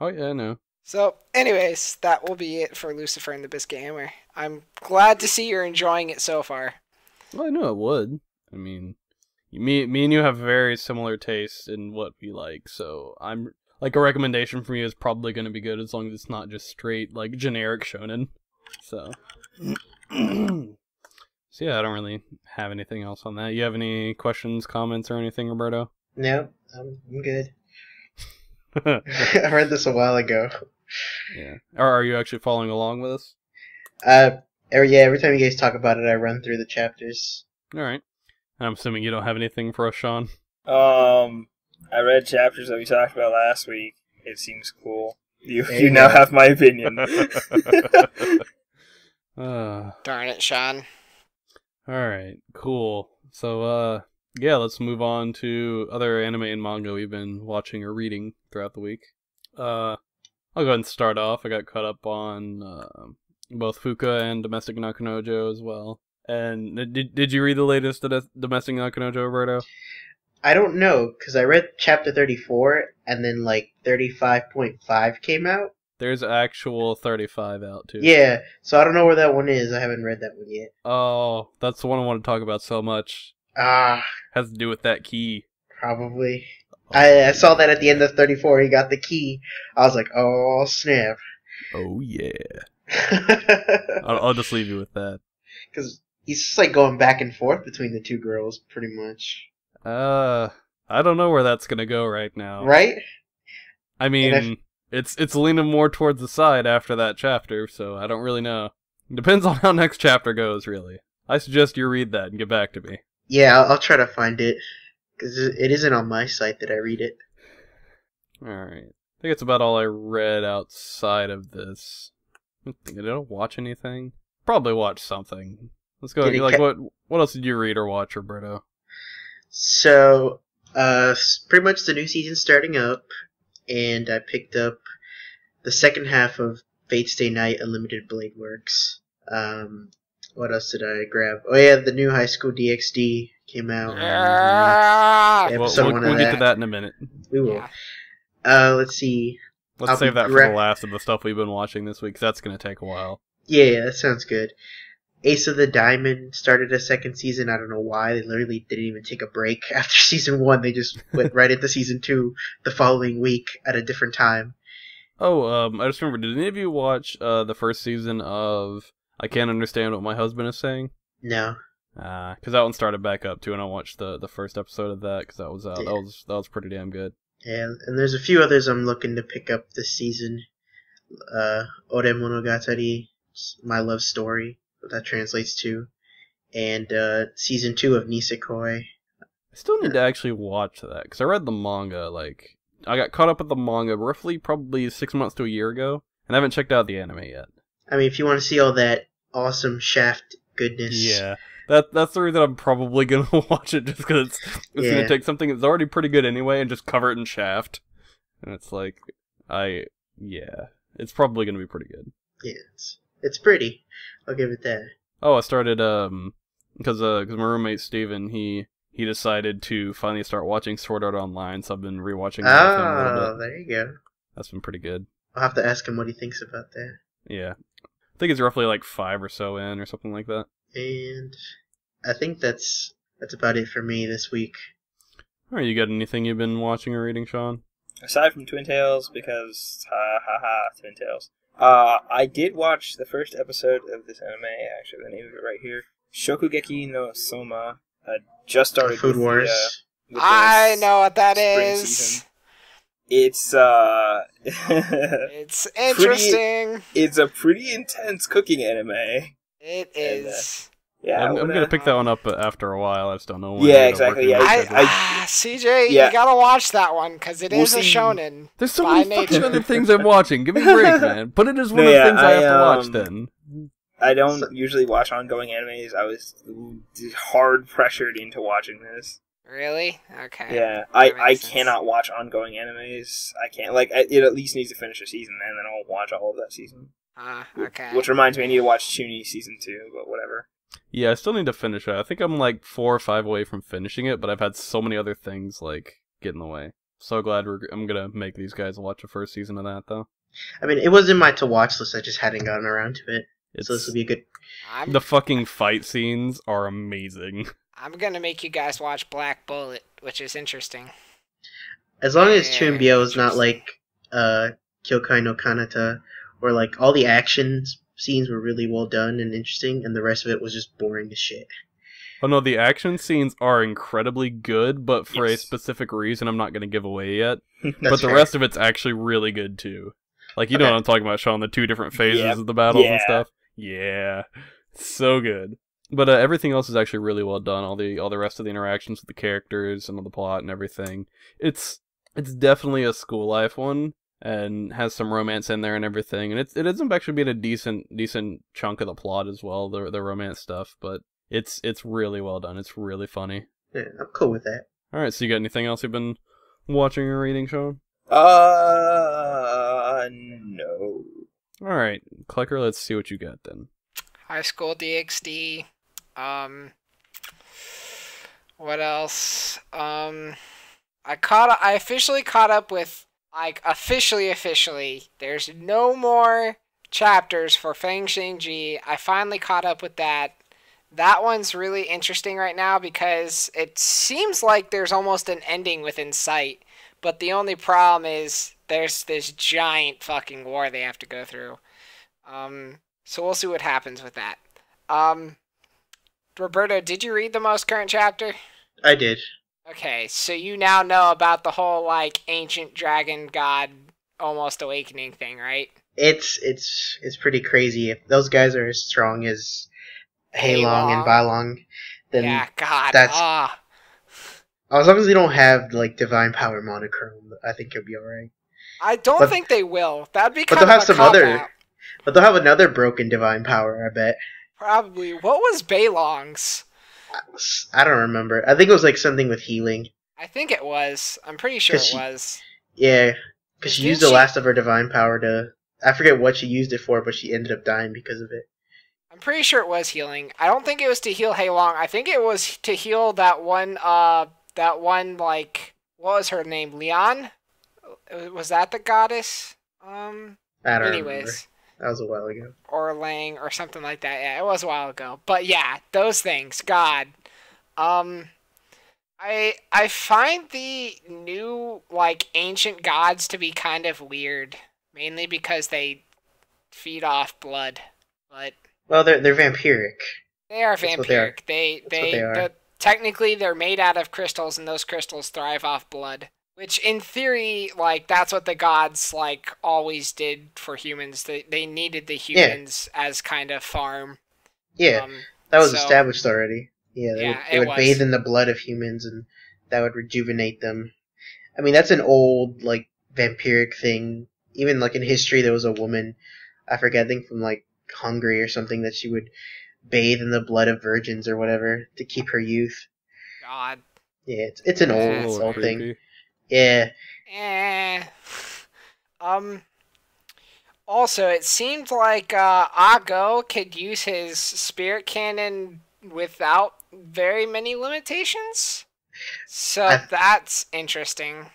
Oh yeah, I know. So, anyways, that will be it for Lucifer and the Biscuit Hammer. I'm glad to see you're enjoying it so far. Well, I knew it would. I mean, me, me and you have very similar tastes in what we like, so I'm like a recommendation from you is probably going to be good as long as it's not just straight like generic shonen. So, [CLEARS THROAT] so yeah, I don't really have anything else on that. You have any questions, comments, or anything, Roberto? No, I'm, I'm good. [LAUGHS] [LAUGHS] I read this a while ago. Yeah. Or are you actually following along with us? Uh, every, yeah, every time you guys talk about it, I run through the chapters. All right. I'm assuming you don't have anything for us, Sean. Um, I read chapters that we talked about last week. It seems cool. You There you you now have my opinion. [LAUGHS] uh, Darn it, Sean. All right, cool. So, uh, yeah, let's move on to other anime and manga we've been watching or reading throughout the week. Uh, I'll go ahead and start off. I got caught up on uh, both Fuka and Domestic na Kanojo as well. And uh, did did you read the latest Dom- Domestic na Kanojo, Roberto? I don't know because I read chapter thirty four and then like thirty five point five came out. There's actual 35 out too. Yeah, so I don't know where that one is. I haven't read that one yet. Oh, that's the one I want to talk about so much. Ah, Has to do with that key. probably. I, I saw that at the end of thirty four. He got the key. I was like, oh snap. Oh yeah. [LAUGHS] I'll, I'll just leave you with that. Because he's just like going back and forth between the two girls, pretty much. Uh, I don't know where that's gonna go right now. Right? I mean, it's it's leaning more towards the side after that chapter, so I don't really know. Depends on [LAUGHS] how next chapter goes, really. I suggest you read that and get back to me. Yeah, I'll, I'll try to find it. Because it isn't on my site that I read it. Alright. I think it's about all I read outside of this. Think- Did I don't watch anything? Probably watch something. Let's go. Like, what what else did you read or watch, Roberto? So, uh, pretty much the new season starting up, and I picked up the second half of Fate Stay Night Unlimited Blade Works. Um, what else did I grab? Oh yeah, the new High School DxD came out. Ah! Yeah, We'll, episode we'll, one we'll get to that. that in a minute. We will. Yeah. Uh, let's see. Let's I'll save be that for the last of the stuff we've been watching this week. that's gonna take a while. Yeah, yeah, that sounds good. Ace of the Diamond started a second season. I don't know why. They literally didn't even take a break [LAUGHS] after season one. They just went right into season two the following week at a different time. Oh, um, I just remember. Did any of you watch uh the first season of I Can't Understand What My Husband Is Saying? No. Uh, cause that one started back up too, and I watched the the first episode of that because that was uh, Yeah. that was that was pretty damn good. And, and there's a few others I'm looking to pick up this season. Uh, Ore Monogatari, My Love Story, that translates to. And, uh, season two of Nisekoi. I still need to actually watch that because I read the manga. Like, I got caught up with the manga roughly probably six months to a year ago, and I haven't checked out the anime yet. I mean, if you want to see all that awesome Shaft goodness. Yeah, that that's the reason I'm probably [LAUGHS] gonna watch it just because it's, it's Yeah. gonna take something that's already pretty good anyway and just cover it in Shaft, and it's like, I yeah, it's probably gonna be pretty good. Yeah, it's, it's pretty. I'll give it that. Oh, I started um because uh because my roommate Steven, he he decided to finally start watching Sword Art Online, so I've been rewatching that with him a little Oh, bit. there you go. That's been pretty good. I'll have to ask him what he thinks about that. Yeah, I think it's roughly like five or so in or something like that. And I think that's that's about it for me this week. All right, you got anything you've been watching or reading, Sean? Aside from Twin Tails, because ha ha ha, Twin Tails. Uh, I did watch the first episode of this anime. I actually have the name of it right here. Shokugeki no Soma. Uh, just started Food with Wars. The, uh, with the I s- know what that is. season. It's uh, [LAUGHS] It's interesting. it's a pretty intense cooking anime. It is. And, uh. Yeah, I'm, I'm gonna uh, pick that one up uh, after a while. I just don't know when. Yeah, exactly, yeah, I. I- ah, CJ, Yeah. you gotta watch that one because it We'll is a shonen. There's so by many fucking other things I'm watching. Give me a break, [LAUGHS] man. Put it as one No, of the yeah, things I, I, have to watch. um, Then I don't So- usually watch ongoing animes. I was hard pressured into watching this. Really? Okay. Yeah, I, I sense. cannot watch ongoing animes. I can't like I- it. At least needs to finish a season, and then I'll watch all of that season. Ah, okay. Which reminds me, I need to watch Chuni season two, but whatever. yeah, I still need to finish it. I think I'm like four or five away from finishing it, but I've had so many other things like get in the way. So glad we're, I'm gonna make these guys watch the first season of that though. I mean, it was in my to watch list. I just hadn't gotten around to it. It's So this will be a good. I'm, the fucking fight scenes are amazing. I'm gonna make you guys watch Black Bullet, which is interesting. As long as Yeah, Chuunibyou is not like uh, Kyokai no Kanata, where like all the action scenes were really well done and interesting, and the rest of it was just boring as shit. Oh no, the action scenes are incredibly good, but for a specific reason I'm not gonna give away yet. [LAUGHS] But the fair. rest of it's actually really good too. Like you know what I'm talking about, Sean, the two different phases Yep. of the battles and stuff. Yeah. So good. But uh, everything else is actually really well done. All the all the rest of the interactions with the characters and the plot and everything. It's it's definitely a school life one and has some romance in there and everything. And it's it ends up actually being a decent decent chunk of the plot as well, the the romance stuff, but it's it's really well done. It's really funny. Yeah, I'm cool with that. All right, so you got anything else you've been watching or reading, Sean? Uh, no. All right, Kleker, let's see what you got then. High School DxD. Um, what else? Um, I caught. I officially caught up with like officially, officially. There's no more chapters for Feng Shen Ji. I finally caught up with that. That one's really interesting right now because it seems like there's almost an ending within sight. But the only problem is there's this giant fucking war they have to go through. Um, so we'll see what happens with that. Um, Roberto, did you read the most current chapter? I did. Okay, so you now know about the whole like ancient dragon god almost awakening thing, right? It's it's it's pretty crazy. If those guys are as strong as Heilong and. Bailong, then yeah, God. that's- ah. as long as they don't have like divine power monochrome, I think you'll be alright. I don't but- think they will. That'd be but they'll of have a some other- out. But they'll have another broken divine power, I bet. Probably. What was Bailong's? I don't remember. I think it was like something with healing. I think it was. I'm pretty sure it she- was. Yeah, because she used the last of her divine power to. I forget what she used it for, but she ended up dying because of it. I'm pretty sure it was healing. I don't think it was to heal Heilong. I think it was to heal that one. Uh, that one like what was her name? Leon. Uh, Was that the goddess? Um. I don't Anyways. remember. That was a while ago. or Lang or something like that. Yeah, it was a while ago. But yeah, those things. God. Um I I find the new like ancient gods to be kind of weird, mainly because they feed off blood. But Well, they're they're vampiric. they are That's what they are. vampiric. They they, they are. the- technically they're made out of crystals and those crystals thrive off blood. Which in theory, like that's what the gods like always did for humans. They they needed the Yeah. humans as kind of farm. Yeah, Um, that was so- established already. Yeah, they Yeah, would, they it would was. bathe in the blood of humans, and that would rejuvenate them. I mean, that's an old like vampiric thing. Even like in history, there was a woman, I forget, I think from like Hungary or something, that she would bathe in the blood of virgins or whatever to keep her youth. God. Yeah, it's it's an old old thing. Yeah, Eh. Um. Also, it seemed like uh, Ago could use his spirit cannon without very many limitations. So I- that's interesting.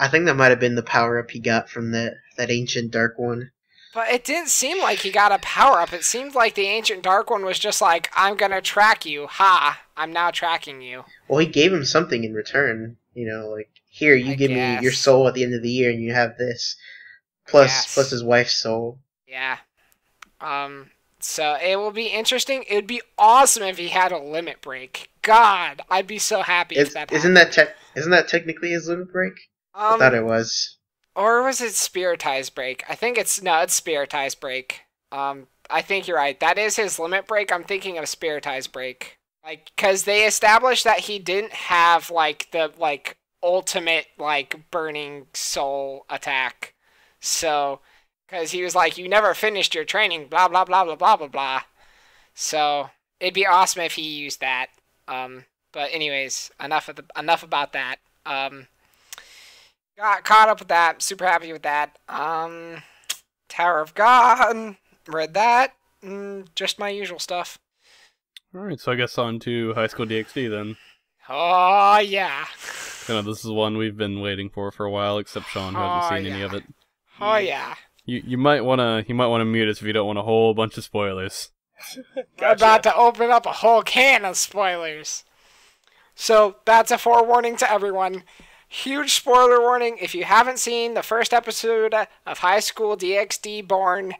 I think that might have been the power up he got from that that ancient dark one. But it didn't seem like he got a power up. It seemed like the ancient dark one was just like, "I'm gonna track you. Ha! I'm now tracking you." Well, he gave him something in return. You know, like here, you I give me your soul at the end of the year, and you have this, plus Yes. plus his wife's soul. Yeah. Um. So it will be interesting. It would be awesome if he had a limit break. God, I'd be so happy if Is, that isn't happened. that te- isn't that technically his limit break? I Um, thought it was. or was it spiritized break? I think it's no, it's Spiritize break. Um, I think you're right. That is his limit break. I'm thinking of spiritized break. Like, cause they established that he didn't have like the like ultimate like burning soul attack. So, cause he was like, you never finished your training. Blah blah blah blah blah blah blah. So it'd be awesome if he used that. Um, but anyways, enough of the enough about that. Um, got caught up with that. Super happy with that. Um, Tower of God. Read that. Mm, just my usual stuff. All right, so I guess on to High School DxD then. Oh yeah. Kind of this is one we've been waiting for for a while, except Sean who hasn't Oh, seen any of it. Oh yeah. You you might wanna you might wanna mute us if you don't want a whole bunch of spoilers. [LAUGHS] We're about to open up a whole can of spoilers. So that's a forewarning to everyone. Huge spoiler warning. If you haven't seen the first episode of High School DxD Born,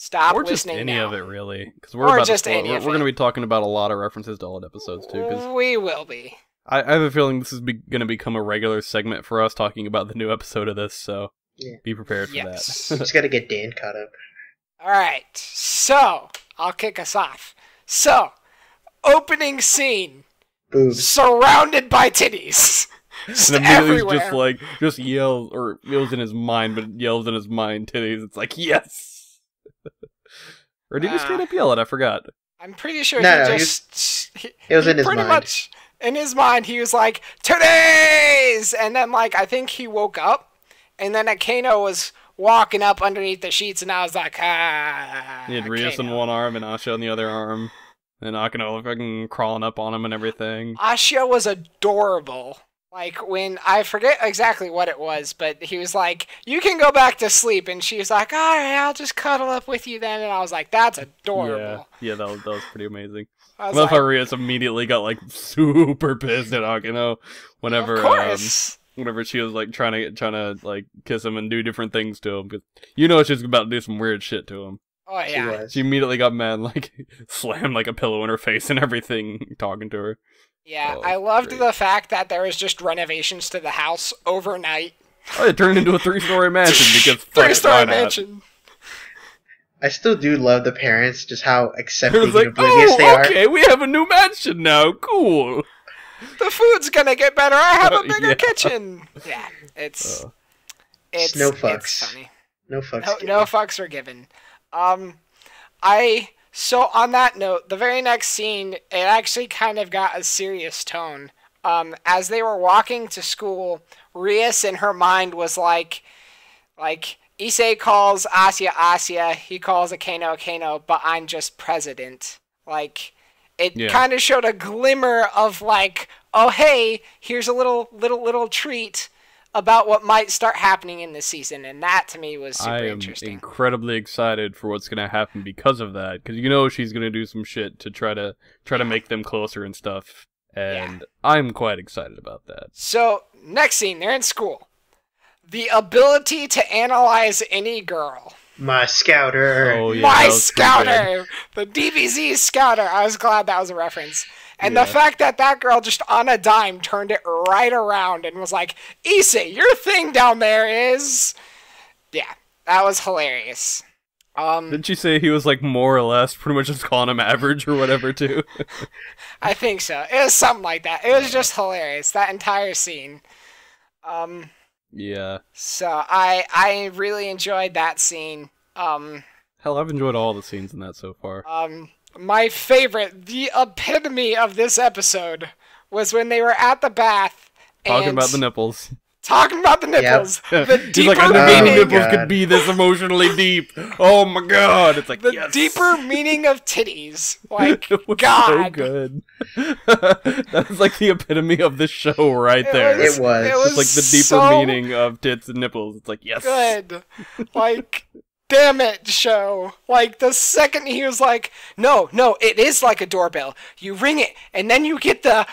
stop or just any now. of it really, because we're Or about just to spoil, any we're, of we're gonna be talking about a lot of references to old episodes too. Because We will be. I, I have a feeling this is be, gonna become a regular segment for us talking about the new episode of this. So Yeah. be prepared for Yes. that. [LAUGHS] Just got to get Dan caught up. All right. So I'll kick us off. So, opening scene, Boobs. surrounded by titties. [LAUGHS] Just and immediately everywhere. just like just yells or yells in his mind, but yells in his mind titties. It's like yes. Or did he Ah. straight up yell it? I forgot. I'm pretty sure No, he no, he just. He, it was he in his pretty mind. much in his mind, he was like, two days! And then, like, I think he woke up, and then Akeno was walking up underneath the sheets, and I was like, ah. He had Rias in one arm and Asha in the other arm. And Akeno fucking crawling up on him and everything. Ashia was adorable. Like when I forget exactly what it was, but he was like, "You can go back to sleep," and she was like, "All right, I'll just cuddle up with you then." And I was like, "That's adorable." Yeah, yeah, that was, that was pretty amazing. I I love like, how Rias immediately got like super pissed at Akeno whenever "Of um, whenever she was like trying to trying to like kiss him and do different things to him because you know she's about to do some weird shit to him. oh She yeah, was. She immediately got mad, [LAUGHS] like slammed like a pillow in her face and everything, talking to her. Yeah. Oh, I loved great. the fact that there was just renovations to the house overnight. Oh, it turned into a three-story mansion [LAUGHS] because Three-story mansion. I still do love the parents, just how accepting was and like, oblivious they oh, are. okay, we have a new mansion now. Cool. The food's gonna get better. I have a Uh, bigger yeah. kitchen. [LAUGHS] Yeah, it's Uh, it's no It's fucks. funny. No fucks. No, no fucks were given. Um, I so on that note, the very next scene, it actually kind of got a serious tone. Um, as they were walking to school, Rias in her mind was like, like Issei calls Asya Asya, he calls Akeno Akeno, but I'm just president. Like, it Yeah. kind of showed a glimmer of like, oh hey, here's a little little little treat about what might start happening in this season, and that to me was super interesting. I am interesting. incredibly excited for what's gonna happen because of that. Because you know she's gonna do some shit to try to try to make them closer and stuff. And I'm quite excited about that. So, next scene, they're in school. The ability to analyze any girl. My scouter. Oh yeah, My that was pretty good. scouter! The DBZ scouter. I was glad that was a reference. And Yeah. the fact that that girl just on a dime turned it right around and was like, Issei, your thing down there is. Yeah, that was hilarious. Um, Didn't she say he was like more or less pretty much just calling him average or whatever too? [LAUGHS] I think so. It was something like that. It was just hilarious, that entire scene. Um, yeah. So I I really enjoyed that scene. Um, Hell, I've enjoyed all the scenes in that so far. um, my favorite, the epitome of this episode, was when they were at the bath Talking and about the nipples. talking about the nipples. [LAUGHS] The He's deeper like, I never Oh knew my meaning, nipples oh God. could be this emotionally deep. Oh my god! It's like the yes. deeper meaning of titties. [LAUGHS] Like it was God, so good. [LAUGHS] that was like the epitome of this show right It there. was- It was. It It's was like the deeper so meaning of tits and nipples. It's like yes. good. Like, damn it, show. Like, the second he was like, no, no, it is like a doorbell. You ring it, and then you get the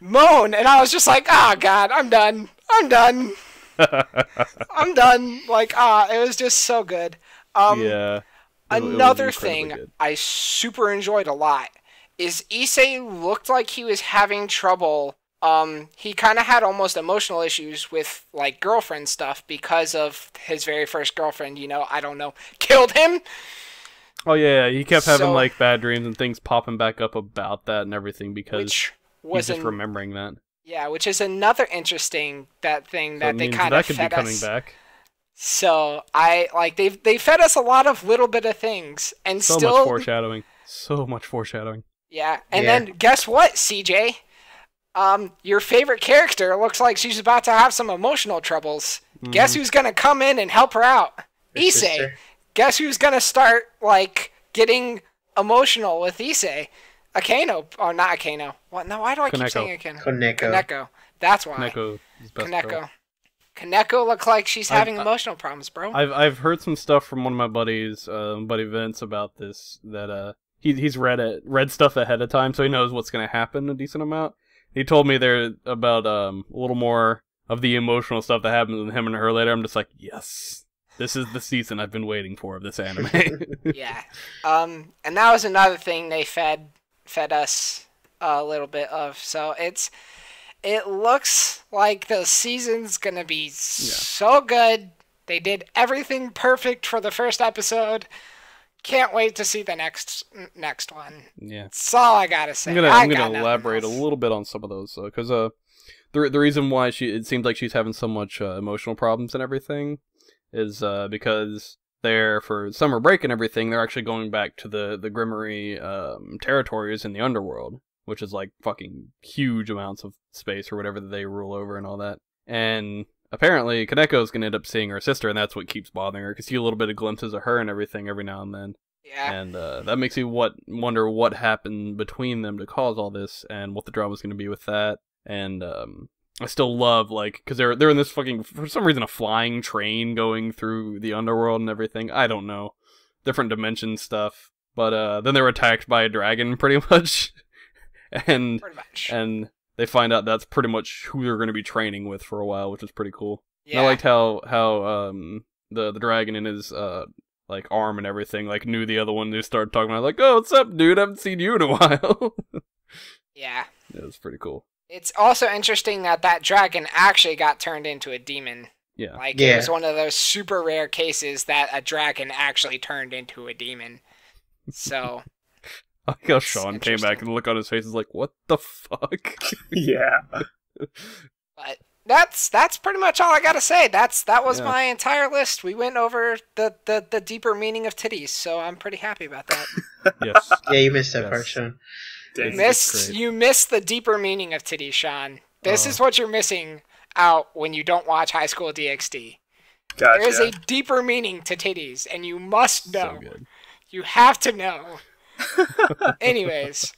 moan. And I was just like, ah, God, I'm done. I'm done. [LAUGHS] I'm done. Like, ah, it was just so good. Um, yeah. It- it was Another thing good. I super enjoyed a lot is Issei looked like he was having trouble. Um, he kind of had almost emotional issues with like girlfriend stuff because of his very first girlfriend. You know, I don't know, [LAUGHS] killed him. Oh yeah, he kept having So- like bad dreams and things popping back up about that and everything because which he's was just an, remembering that. yeah, which is another interesting that thing So that it they kind that of could fed be coming us. back. So I like they they fed us a lot of little bit of things and So still much foreshadowing. So much foreshadowing. Yeah, and Yeah. then guess what, CJ? Um, your favorite character looks like she's about to have some emotional troubles. Mm-hmm. Guess who's gonna come in and help her out? Her Issei. sister. Guess who's gonna start like getting emotional with Issei? Akeno, or not Akeno? What? No, why do I keep saying Akeno? Koneko. Kaneko. That's why. Neko is best Koneko. girl. Koneko looks like she's I've- having emotional problems, bro. I've I've heard some stuff from one of my buddies, um, buddy Vince, about this. That uh, he he's read it, read stuff ahead of time, so he knows what's gonna happen a decent amount. He told me there about um a little more of the emotional stuff that happens with him and her later. I'm just like, yes, this is the season I've been waiting for of this anime. [LAUGHS] yeah. [LAUGHS] Um, and that was another thing they fed fed us a little bit of. So it's it looks like the season's gonna be so good. They did everything perfect for the first episode. Can't wait to see the next next one. yeah. That's all I gotta say. I'm gonna I'm gonna elaborate a little bit on some of those because uh, the the reason why she it seems like she's having so much uh, emotional problems and everything is uh because they're for summer break and everything they're actually going back to the the Gremory um territories in the underworld which is like fucking huge amounts of space or whatever that they rule over and all that. And apparently, Koneko's gonna end up seeing her sister, and that's what keeps bothering her. Cause see a little bit of glimpses of her and everything every now and then, Yeah. and uh, that makes you what wonder what happened between them to cause all this, and what the drama's gonna be with that. And um, I still love like because they're they're in this fucking for some reason a flying train going through the underworld and everything. I don't know, different dimension stuff. But uh, then they're attacked by a dragon, [LAUGHS] pretty much, and Pretty much. and they find out that's pretty much who they're going to be training with for a while, which is pretty cool. And yeah. I liked how how um the the dragon in his uh like arm and everything like knew the other one. They started talking about like, oh, what's up, dude? I haven't seen you in a [LAUGHS] while. yeah. it was pretty cool. It's also interesting that that dragon actually got turned into a demon. Yeah, Like Yeah. it was one of those super rare cases that a dragon actually turned into a demon. So I [LAUGHS] like how Sean came back and the look on his face is like, what the fuck? [LAUGHS] yeah. [LAUGHS] but that's that's pretty much all I gotta say. That's that was Yeah. my entire list. We went over the, the, the deeper meaning of titties, so I'm pretty happy about that. yes, Yeah, you missed that Yes. part, Sean. Dang. It's missed you missed the deeper meaning of titties, Sean. This Oh. is what you're missing out when you don't watch High School DxD. Gotcha. There is a deeper meaning to titties, and you must know. so good. You have to know. [LAUGHS] Anyways,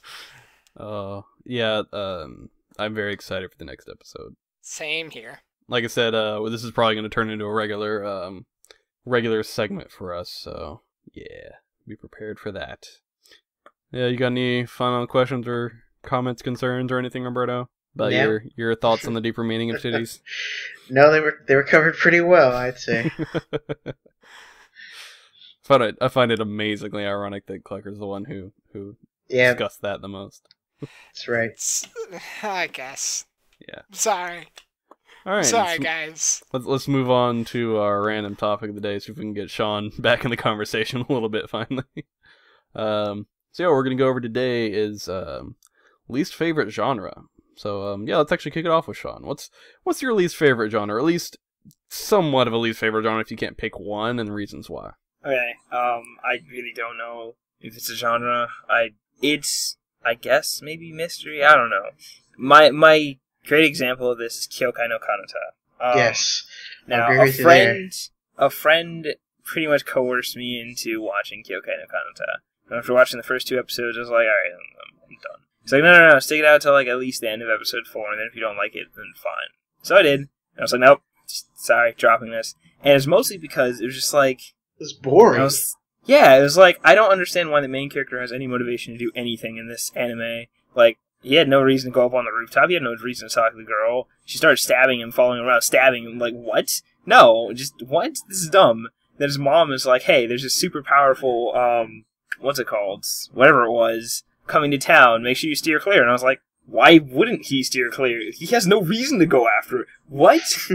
Uh, yeah. Um, I'm very excited for the next episode. same here. Like I said, uh, well, this is probably going to turn into a regular um regular segment for us. So yeah, be prepared for that. Yeah, you got any final questions or comments, concerns, or anything, Roberto? About Yeah. your your thoughts on the deeper meaning of titties? [LAUGHS] No, they were they were covered pretty well, I'd say. [LAUGHS] I find it I find it amazingly ironic that Kleker's the one who who Yeah, discussed that the most. that's right. [LAUGHS] It's, I guess. Yeah. Sorry. All right, Sorry, let's, guys. let's let's move on to our random topic of the day, see if we can get Sean [LAUGHS] back in the conversation [LAUGHS] a little bit finally. um, so yeah, what we're gonna go over today is um, least favorite genre. So um, yeah, let's actually kick it off with Sean. What's what's your least favorite genre, or at least somewhat of a least favorite genre if you can't pick one, and the reasons why? Okay. Um, I really don't know if it's a genre. I it's I guess maybe mystery. I don't know. My my great example of this is Kyokai no Kanata. Um, yes. Now a with you there. friend a friend pretty much coerced me into watching Kyokai no Kanata. And after watching the first two episodes, I was like, all right, I'm, I'm done. He's like, no, no, no, stick it out till like at least the end of episode four, and then if you don't like it, then fine. So I did. And I was like, nope, just- sorry, dropping this. And it's mostly because it was just like It was boring. Was, yeah, it was like I don't understand why the main character has any motivation to do anything in this anime. Like he had no reason to go up on the rooftop. He had no reason to talk to the girl. She started stabbing him, following around, stabbing him. Like what? No, just what? This is dumb. Then his mom is like, "Hey, there's this super powerful um, what's it called? Whatever it was, coming to town. Make sure you steer clear." And I was like, "Why wouldn't he steer clear? He has no reason to go after it. What?" [LAUGHS]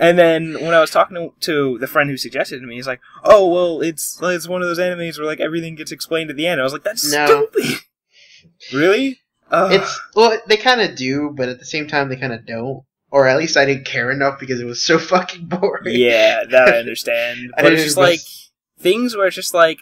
And then when I was talking to, to the friend who suggested it to me, he's like, "Oh, well, it's it's one of those animes where like everything gets explained at the end." I was like, "That's No. stupid." [LAUGHS] really? Uh, it's well, they kind of do, but at the same time, they kind of don't. Or at least I didn't care enough because it was so [LAUGHS] fucking boring. yeah, that I understand, I but it's just like things where it's just like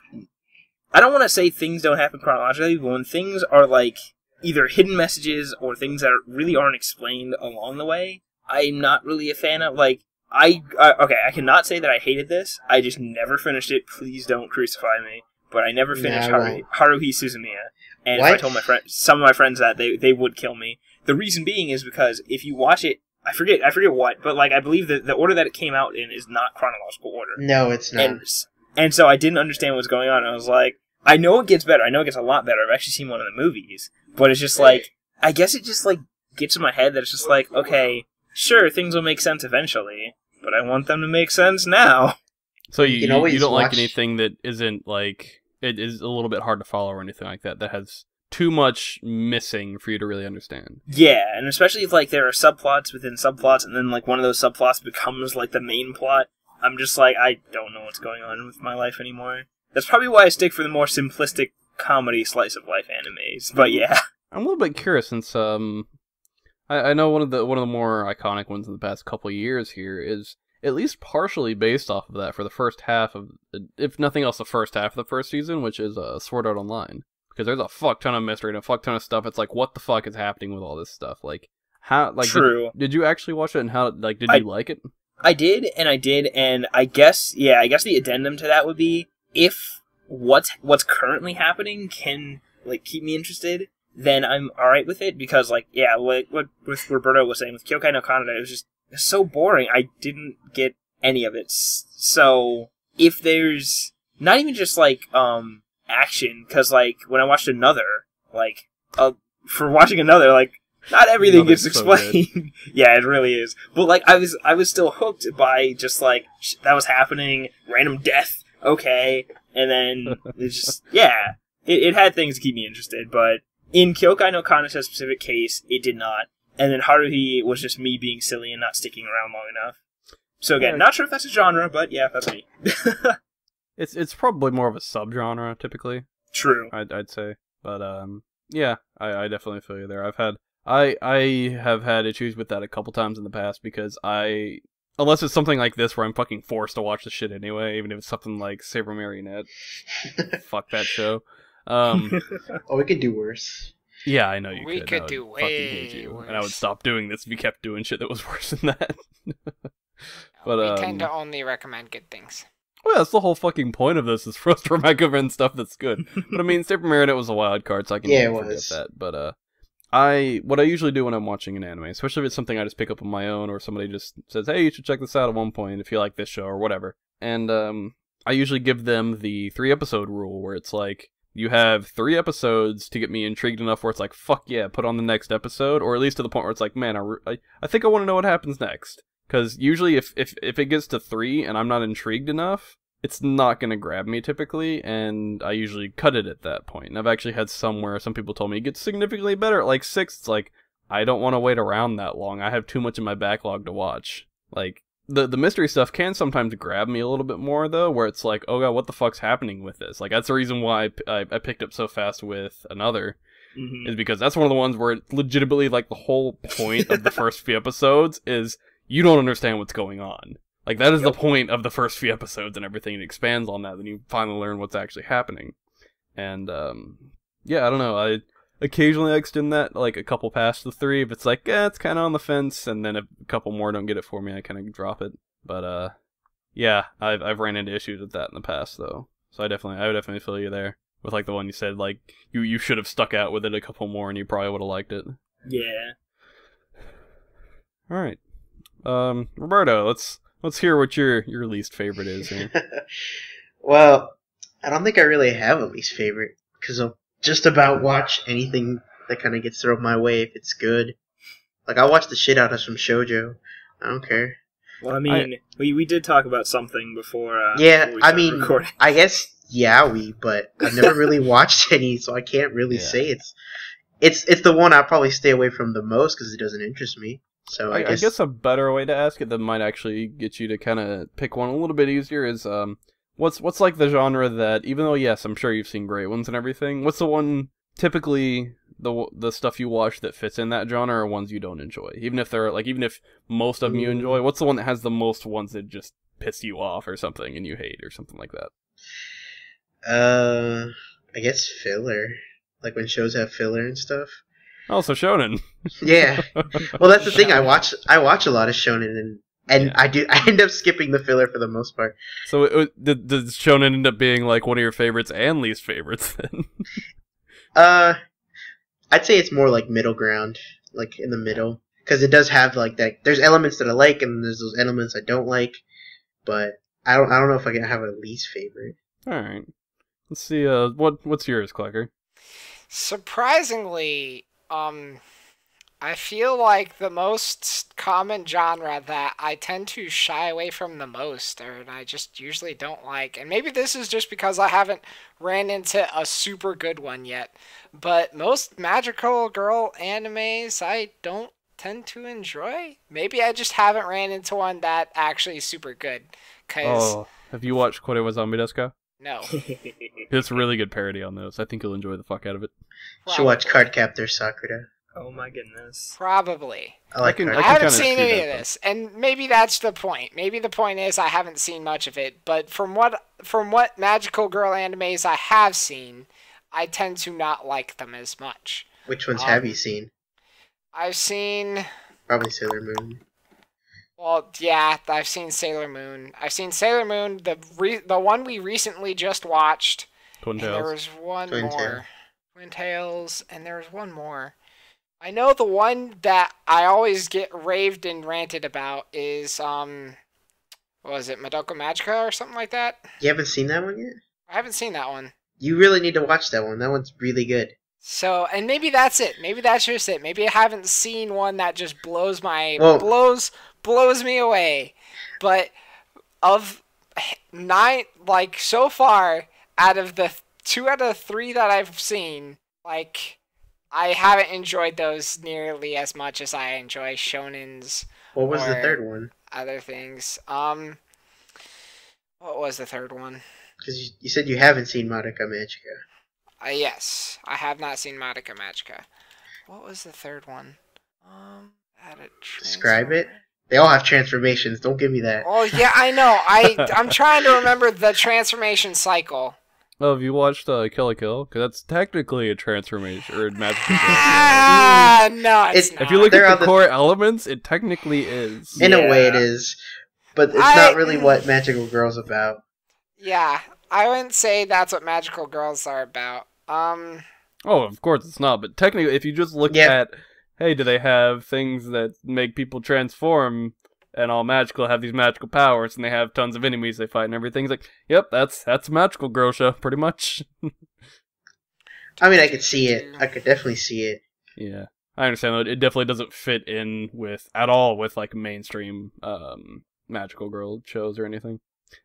I don't want to say things don't happen chronologically, but when things are like either hidden messages or things that are, really aren't explained along the way, I'm not really a fan of. Like I, okay, I cannot say that I hated this. I just never finished it. Please don't crucify me. But I never finished Haru. Haruhi Suzumiya. And if I told my friend, some of my friends that they they would kill me. The reason being is because if you watch it, I forget I forget what, but like I believe that the order that it came out in is not chronological order. No, it's not. And and so I didn't understand what was going on. I was like, I know it gets better. I know it gets a lot better. I've actually seen one of the movies, but it's just like I guess it just like gets in my head that it's just like okay, sure, things will make sense eventually, but I want them to make sense now. So you You you, you don't like anything that isn't like it is a little bit hard to follow or anything like that that has too much missing for you to really understand. Yeah, and especially if like there are subplots within subplots, and then like one of those subplots becomes like the main plot. I'm just like I don't know what's going on with my life anymore. That's probably why I stick for the more simplistic comedy slice of life animes. But yeah, I'm a little bit curious since um I, I know one of the one of the more iconic ones in the past couple years here is at least partially based off of that for the first half of if nothing else the first half of the first season, which is uh, Sword Art Online. because there's a fuck ton of mystery and a fuck ton of stuff. It's like, what the fuck is happening with all this stuff? Like, how? Like, did- Did, you actually watch it and how? Like, did I- you like it? I did, and I did, and I guess yeah, I guess the addendum to that would be if what's what's currently happening can like keep me interested, then I'm all right with it because like yeah, like what Roberto was saying with Kyokai no Kanata, it was just so boring. I didn't get any of it. So if there's not even just like um action, because like when I watched another, like uh, for watching another, like not everything gets Another's so explained. [LAUGHS] yeah, it really is. But like I was I was still hooked by just like sh- that was happening, random death, okay, and then [LAUGHS] it's just yeah, it, it had things to keep me interested, but in Kyokai no Kanata's specific case, it did not. And then Haruhi was just me being silly and not sticking around long enough. So again, Yeah. not sure if that's a genre, but yeah, that's me. [LAUGHS] It's it's probably more of a subgenre typically. True. I'd I'd say, but um, yeah, I, I definitely feel you there. I've had I I have had issues with that a couple times in the past because I unless it's something like this where I'm fucking forced to watch the shit anyway, even if it's something like Saber Marionette. [LAUGHS] fuck that show. Um, [LAUGHS] oh, we could do worse. yeah, I know you We could. could do fucking way you, and I would stop doing this if you kept doing shit that was [LAUGHS] worse than that. But, we um, tend to only recommend good things. Well, that's the whole fucking point of this is for us to recommend stuff that's good. But I mean, Saber Marionette was a wild card, so I can Yeah, forget that. But uh, I what I usually do when I'm watching an anime, especially if it's something I just pick up on my own, or somebody just says, "Hey, you should check this out at one point if you like this show or whatever," and um, I usually give them the three episode rule, where it's like you have three episodes to get me intrigued enough where it's like, "Fuck yeah, put on the next episode," or at least to the point where it's like, "Man, I I, I think I want to know what happens next." Because usually, if, if if it gets to three and I'm not intrigued enough, it's not going to grab me typically, and I usually cut it at that point. And I've actually had somewhere some people told me it gets significantly better at like six. It's like I don't want to wait around that long. I have too much in my backlog to watch. Like the the mystery stuff can sometimes grab me a little bit more though, where it's like, oh god, what the fuck's happening with this? Like that's the reason why I I picked up so fast with another Mhm. is because that's one of the ones where it legitimately like the whole point of the [LAUGHS] first few episodes is you don't understand what's going on. Like that is the point of the first few episodes and everything. It expands on that, then you finally learn what's actually happening. And um yeah, I don't know. I occasionally I extend that like a couple past the three. If it's like, yeah, it's kinda on the fence, and then if a couple more don't get it for me, I kinda drop it. But uh yeah, I've I've ran into issues with that in the past though. So I definitely I would definitely feel you there. With like the one you said, like you you should have stuck out with it a couple more and you probably would have liked it. Yeah. All right, um, Roberto, let's let's hear what your your least favorite is here. [LAUGHS] well, I don't think I really have a least favorite because I'll just about watch anything that kind of gets thrown my way if it's good. Like I watch the shit out of some shojo. I don't care. Well, I mean, we, we did talk about something before. Uh, Yeah, before I mean, recording. I guess yaoi, but I've never really [LAUGHS] watched any, so I can't really Yeah. say it's it's it's the one I probably stay away from the most because it doesn't interest me. So I, I, I guess, guess a better way to ask it that might actually get you to kind of pick one a little bit easier is um, what's what's like the genre that even though yes, I'm sure you've seen great ones and everything. What's the one typically the the stuff you watch that fits in that genre or ones you don't enjoy? Even if they're like even if most of them you Mm. enjoy, what's the one that has the most ones that just piss you off or something and you hate or something like that? uh, I guess filler, like when shows have filler and stuff. Also shonen. Yeah. Well, that's the thing. I watch I watch a lot of shonen, and and Yeah. I do [LAUGHS] I end up skipping the filler for the most part. So it, it, did, does shonen end up being like one of your favorites and least favorites [LAUGHS] then? Uh, I'd say it's more like middle ground, like in the middle, because it does have like that. There's elements that I like, and there's those elements I don't like, but I don't I don't know if I can have a least favorite. All right. Let's see. Uh, what what's yours, Kleker? Surprisingly, um, I feel like the most common genre that I tend to shy away from the most, or I just usually don't like, and maybe this is just because I haven't ran into a super good one yet, but most magical girl animes I don't tend to enjoy. Maybe I just haven't ran into one that actually is super good. Cause Oh, have you watched Kore wa Zombie Desu? No, [LAUGHS] It's a really good parody on those. I think you'll enjoy the fuck out of it. Should watch probably. Cardcaptor Sakura. oh my goodness. Probably. I like can- I I haven't seen see any that, of though. this, and maybe that's the point. Maybe the point is I haven't seen much of it. But from what from what magical girl animes I have seen, I tend to not like them as much. Which ones Um, have you seen? I've seen Probably Sailor Moon. Well, yeah, I've seen Sailor Moon. I've seen Sailor Moon, the re- the one we recently just watched, Twin and there was one Twin more. Tail. Twin Tails, and there was one more. I know the one that I always get raved and ranted about is um, what was it Madoka Magica or something like that? You haven't seen that one yet? I haven't seen that one. You really need to watch that one. That one's really good. So, and maybe that's it. Maybe that's just it. Maybe I haven't seen one that just blows my Well- blows blows me away. But of nine, like so far, out of the two out of three that I've seen, like I haven't enjoyed those nearly as much as I enjoy shonens What was the third one? other things. Um, what was the third one? Because you, you said you haven't seen Madoka Magica. Uh, yes, I have not seen Madoka Magica. What was the third one? Um, had a Describe it. Transformer- They all have transformations. Don't give me that. Oh yeah, I know. I I'm trying to remember the transformation cycle. Oh, have you watched uh, Kill la Kill? Because that's technically a transformation or a magical. Ah, no, it's, It's- not. if you look There at the the- core elements, it technically is. In a way, it is, but it's I- not really what Magical Girl's about. yeah, I wouldn't say that's what magical girls are about. Um, Oh, of course it's not. But technically, if you just look Yeah. at, hey, do they have things that make people transform and all magical, have these magical powers, and they have tons of enemies they fight and everything? It's like, yep, that's that's magical Grosha, pretty much. I mean, I could see it. I could definitely see it. yeah, I understand that it definitely doesn't fit in with at all with like mainstream um magical girl shows or anything.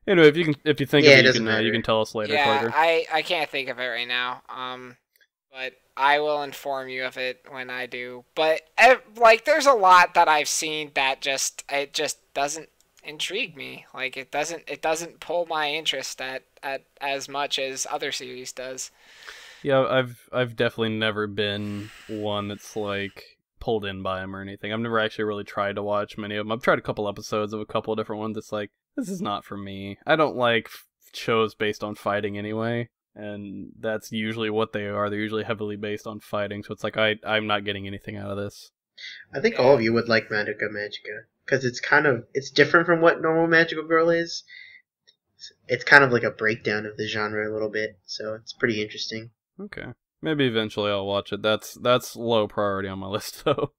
Anyway, if you can, if you think Yeah, of it it, you can uh, you can tell us later. yeah, Kleker. I I can't think of it right now. Um, but I will inform you of it when I do. But eh, like, there's a lot that I've seen that just it just doesn't intrigue me. Like it doesn't it doesn't pull my interest at at as much as other series does. Yeah, I've I've definitely never been one that's like pulled in by them or anything. I've never actually really tried to watch many of them. I've tried a couple episodes of a couple of different ones. It's like this is not for me. I don't like shows based on fighting anyway, and that's usually what they are. They're usually heavily based on fighting, so it's like I I'm not getting anything out of this. I think all of you would like Madoka Magica because it's kind of it's different from what normal Magical Girl is. It's kind of like a breakdown of the genre a little bit, so it's pretty interesting. Okay, maybe eventually I'll watch it. That's that's low priority on my [LAUGHS] list though.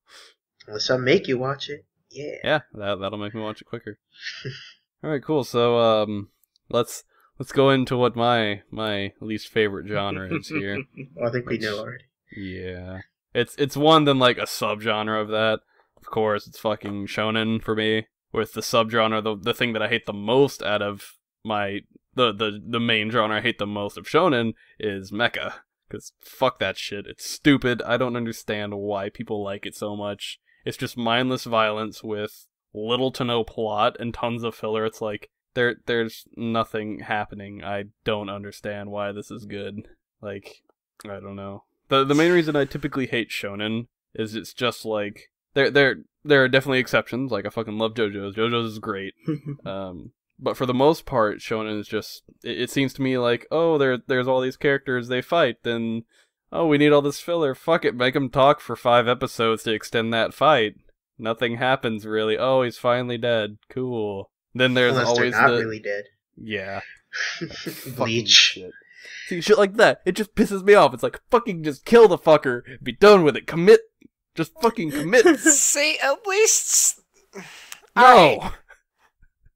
Unless some make you watch it, yeah. Yeah, that that'll make me watch it quicker. [LAUGHS] All right, cool. So um, let's let's go into what my my least favorite genre is here. Well, [LAUGHS] oh, I think we know already. yeah, it's it's one than like a subgenre of that. Of course, it's fucking shonen for me. With the subgenre, the the thing that I hate the most out of my the the the main genre I hate the most of shonen is mecha. Cause fuck that shit. It's stupid. I don't understand why people like it so much. It's just mindless violence with little to no plot and tons of filler. It's like there there's nothing happening. I don't understand why this is good. Like I don't know. The the main reason I typically hate shonen is it's just like there there there are definitely exceptions. Like I fucking love JoJo's. JoJo's is great. [LAUGHS] Um but for the most part, shonen is just it, it seems to me like, oh, there there's all these characters, they fight, then oh, we need all this filler. Fuck it, make them talk for 5 episodes to extend that fight. Nothing happens really. Oh, he's finally dead. Cool. Then there's Unless always they're not the really dead. yeah. [LAUGHS] Fucking Bleach. shit. See shit like that. It just pisses me off. It's like fucking just kill the fucker. Be done with it. Commit. Just fucking commit. [LAUGHS] See, at least. no. Alright.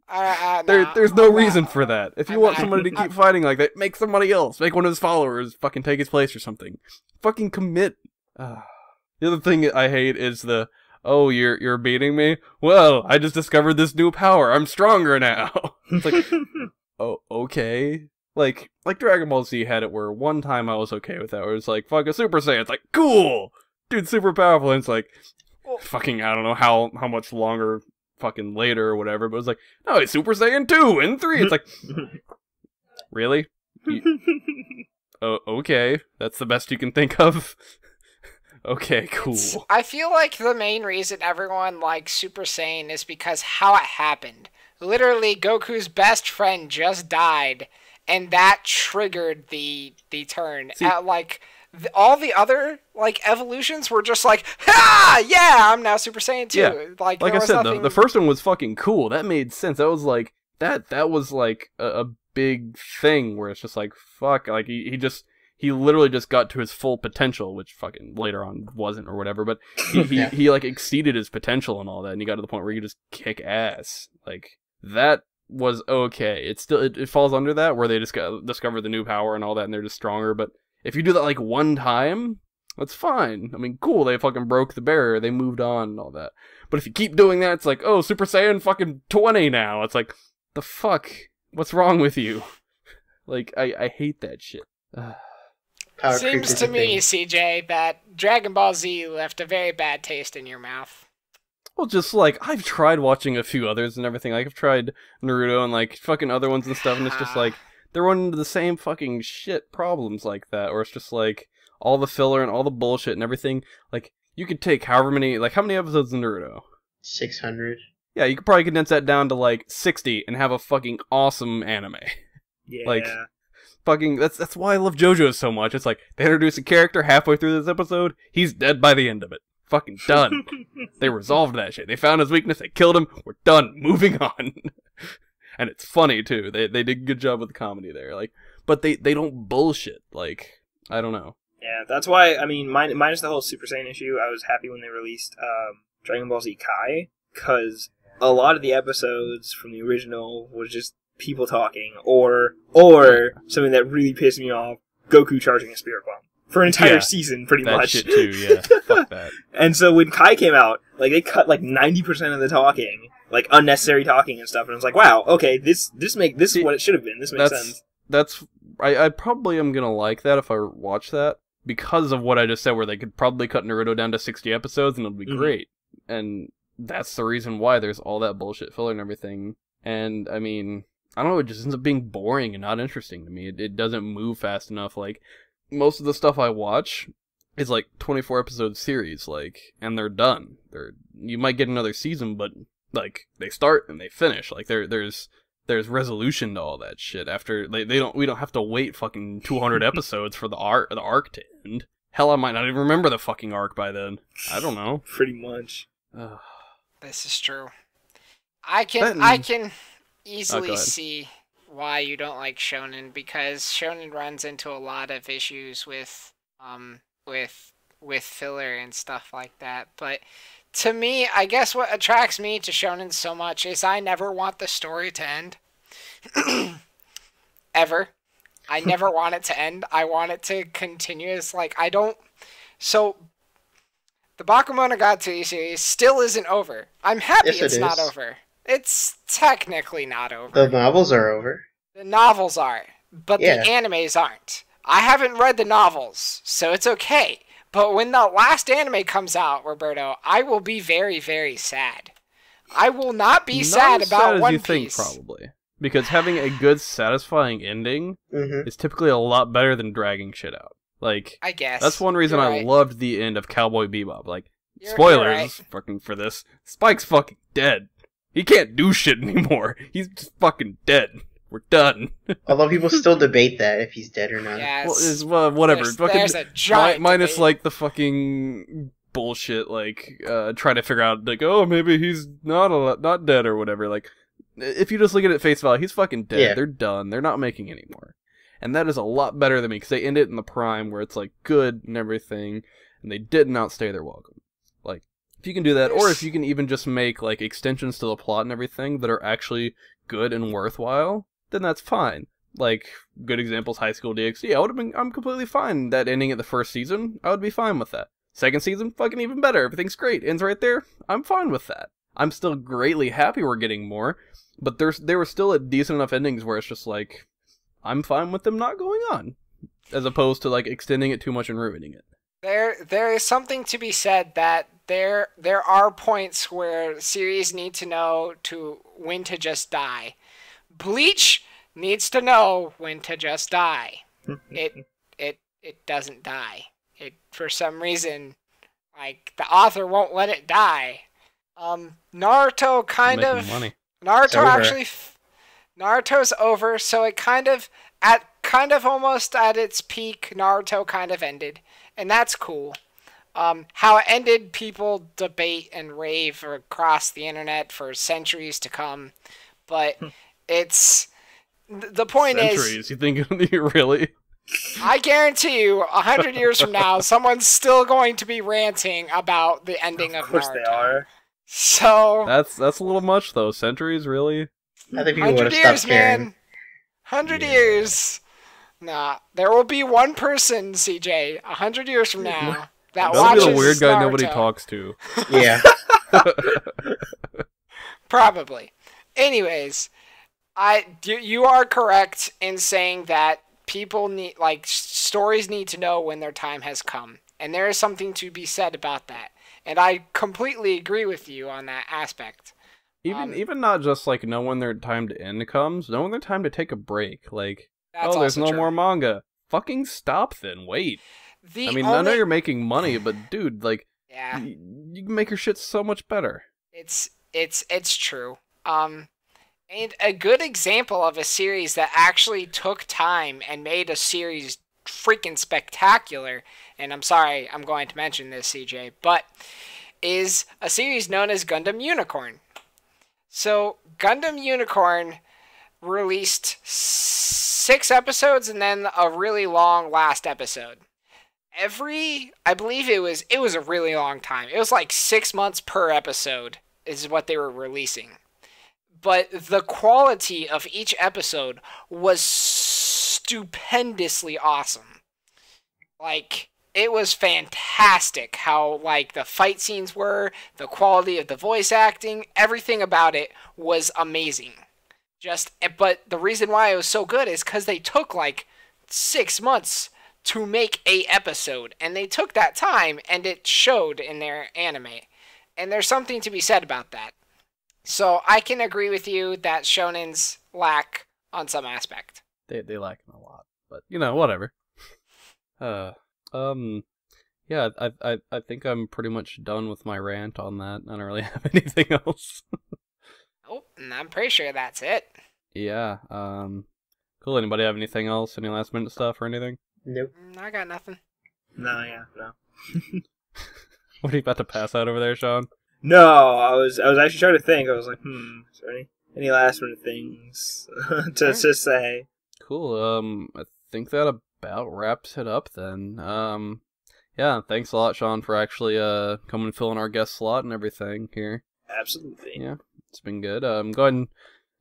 Uh, uh, There, no, there's no I'm reason for that. If you I'm want not- somebody to keep fighting like that, make somebody else. Make one of his followers fucking take his place or something. Fucking commit. Ah. The other thing I hate is the oh you're you're beating me. Well, I just discovered this new power. I'm stronger now. [LAUGHS] it's like [LAUGHS] oh okay. Like like Dragon Ball Z had it where one time I was okay with that. Where it's like fuck a Super Saiyan. It's like cool, dude, super powerful. And it's like fucking I don't know how how much longer fucking later or whatever. But it's like no, it's Super Saiyan two and three. It's like [LAUGHS] really. Oh, okay. That's the best you can think of. Okay, cool. It's- I feel like the main reason everyone likes Super Saiyan is because how it happened. Literally, Goku's best friend just died, and that triggered the the turn. See- At, like th- all the other like evolutions were just like, ha, yeah, I'm now Super Saiyan too. Yeah. Like, like I said, the, the first one was fucking cool. That made sense. That was like that. That was like a, a big thing where it's just like fuck. Like he, he just he literally just got to his full potential, which fucking later on wasn't or whatever. But he he, [LAUGHS] Yeah. he like exceeded his potential and all that, and he got to the point where he could just kick ass. Like that was okay. It still it, it falls under that where they just got, discover the new power and all that, and they're just stronger. But if you do that like one time, that's fine. I mean, cool. They fucking broke the barrier. They moved on and all that. But if you keep doing that, it's like, oh, Super Saiyan fucking 20 now. It's like, the fuck? What's wrong with you? [LAUGHS] Like, I, I hate that shit. [SIGHS] Ugh. Power Seems to me, thing. CJ, that Dragon Ball Z left a very bad taste in your mouth. well, just like, I've tried watching a few others and everything. Like, I've tried Naruto and like fucking other ones and stuff, and it's just like, [SIGHS] they're running into the same fucking shit problems like that, or it's just like, all the filler and all the bullshit and everything. Like, you could take however many, like, how many episodes of Naruto? Six hundred. Yeah, you could probably condense that down to like 60 and have a fucking awesome anime. Yeah. Like- fucking that's that's why I love JoJo so much. It's like they introduce a character halfway through this episode, he's dead by the end of it. Fucking done. [LAUGHS] they resolved that shit. They found his weakness, they killed him, we're done. Moving on. [LAUGHS] and it's funny too. They they did a good job with the comedy there. Like but they they don't bullshit. Like I don't know. Yeah, that's why. I mean, min- minus the whole Super Saiyan issue, I was happy when they released um, Dragon Ball Z Kai because a lot of the episodes from the original was just people talking, or or something that really pissed me off: Goku charging a spirit bomb for an entire Yeah, season, pretty That much. shit too, yeah. [LAUGHS] Fuck that. And so when Kai came out, like they cut like ninety percent of the talking, like unnecessary talking and stuff, and I was like, wow, okay, this this make this is what it should have been. This makes that's sense. that's I, I probably am gonna like that if I watch that because of what I just said, where they could probably cut Naruto down to sixty episodes and it'll be Mhm. great. And that's the reason why there's all that bullshit filler and everything. And I mean, I don't know, it just ends up being boring and not interesting to me. It, it doesn't move fast enough. Like most of the stuff I watch is like twenty four episode series, like, and they're done. They're you might get another season, but like they start and they finish. Like there there's there's resolution to all that shit after they, they don't we don't have to wait fucking 200 [LAUGHS] episodes for the arc the arc to end hell i might not even remember the fucking arc by then i don't know Pretty much. Ugh. This is true. I can That I can easily ahead. see why you don't like shonen because shonen runs into a lot of issues with um with with filler and stuff like that. But to me, I guess what attracts me to shonen so much is I never want the story to end. [CLEARS THROAT] Ever. I [LAUGHS] never want it to end. I want it to continue. It's like I don't so the Bakemonogatari series still isn't over. I'm happy Yes, it it's not over. It's technically not over. The novels are over. The novels are, but Yeah. the animes aren't. I haven't read the novels, so it's okay. But when the last anime comes out, Roberto, I will be very, very sad. I will not be Not sad as about sad as One you Piece. think probably because having a good satisfying ending hmm is typically a lot better than dragging shit out like I guess that's one reason You're i right. loved the end of cowboy bebop like You're- you're spoilers right. fucking for this spike's fucking dead he can't do shit [LAUGHS] anymore he's just fucking dead we're done [LAUGHS] Although people still debate that if he's dead or not. Yes. Well, is uh, whatever. There's, Fucking there's a mi- minus debate. like the fucking bullshit, like uh, trying to figure out like, oh, maybe he's not a not dead or whatever. Like, if you just look at it face value, he's fucking dead. Yeah. They're done. They're not making anymore and that is a lot better than me because they end it in the prime where it's like good and everything, and they didn't outstay their welcome. If you can do that, or if you can even just make like extensions to the plot and everything that are actually good and worthwhile, then that's fine. Like good examples high school DxD i would have been i'm completely fine that ending at the first season i would be fine with that. Second season fucking even better everything's great ends right there i'm fine with that. I'm still greatly happy we're getting more but there's there were still at decent enough endings where it's just like i'm fine with them not going on as opposed to like extending it too much and ruining it. There, there is something to be said that there, there are points where series need to know to when to just die. Bleach needs to know when to just die. [LAUGHS] It, it, it doesn't die. It for some reason, like the author won't let it die. Um, Naruto kind Making of money Naruto actually, Naruto's over, so it kind of at kind of almost at its peak, Naruto kind of ended, and that's cool. Um, how it ended, people debate and rave across the internet for centuries to come, but it's the point is Centuries. You think [LAUGHS] really? I guarantee you, a hundred years from now, [LAUGHS] someone's still going to be ranting about the ending of, Of course Naruto. they are. So, That's that's a little much though. Centuries, really? I think people hundred years, stopped caring. man. Hundred Yeah. years. Nah, there will be one person, CJ, a hundred years from [LAUGHS] now that That'll watches be the weird guy nobody talks to. [LAUGHS] Yeah. [LAUGHS] Probably. Anyways, I you, you are correct in saying that people need like stories need to know when their time has come, and there is something to be said about that. And I completely agree with you on that aspect. Even Um, even not just like know when their time to end comes, know when their time to take a break. Like, oh, there's no true. more manga. Fucking stop then. Wait. The I mean, I know you're making money, but dude, like, yeah. y- you can make your shit so much better. It's it's it's true. Um and a good example of a series that actually took time and made a series freaking spectacular, and I'm sorry I'm going to mention this CJ, but is a series known as Gundam Unicorn. So, Gundam Unicorn released 6 episodes and then a really long last episode every I believe it was it was a really long time. It was like 6 months per episode is what they were releasing. But the quality of each episode was stupendously awesome. Like it was fantastic how like the fight scenes were, the quality of the voice acting, everything about it was amazing. Just eh, but the reason why it was so good is cuz they took like 6 months to make a episode and they took that time and it showed in their anime and there's something to be said about that so i can agree with you that shonens lack on some aspect They they lack in a lot, but you know, whatever. Uh, um, yeah, I I I think I'm pretty much done with my rant on that. I don't really [LAUGHS] have anything else. oh and i'm pretty sure that's it yeah. Um, cool. Anybody have anything else? Any last minute stuff or anything? Nope. Mm, i got nothing No, yeah, no. [LAUGHS] What are you about to pass out over there, Sean? No, I was I was actually trying to think. I was like, hmm, is there any any last minute things [LAUGHS] to Alright. to say? Cool. Um, I think that about wraps it up then. Um, yeah, thanks a lot, Sean, for actually uh coming and filling our guest slot and everything here. Absolutely. Yeah. It's been good. Um, go ahead and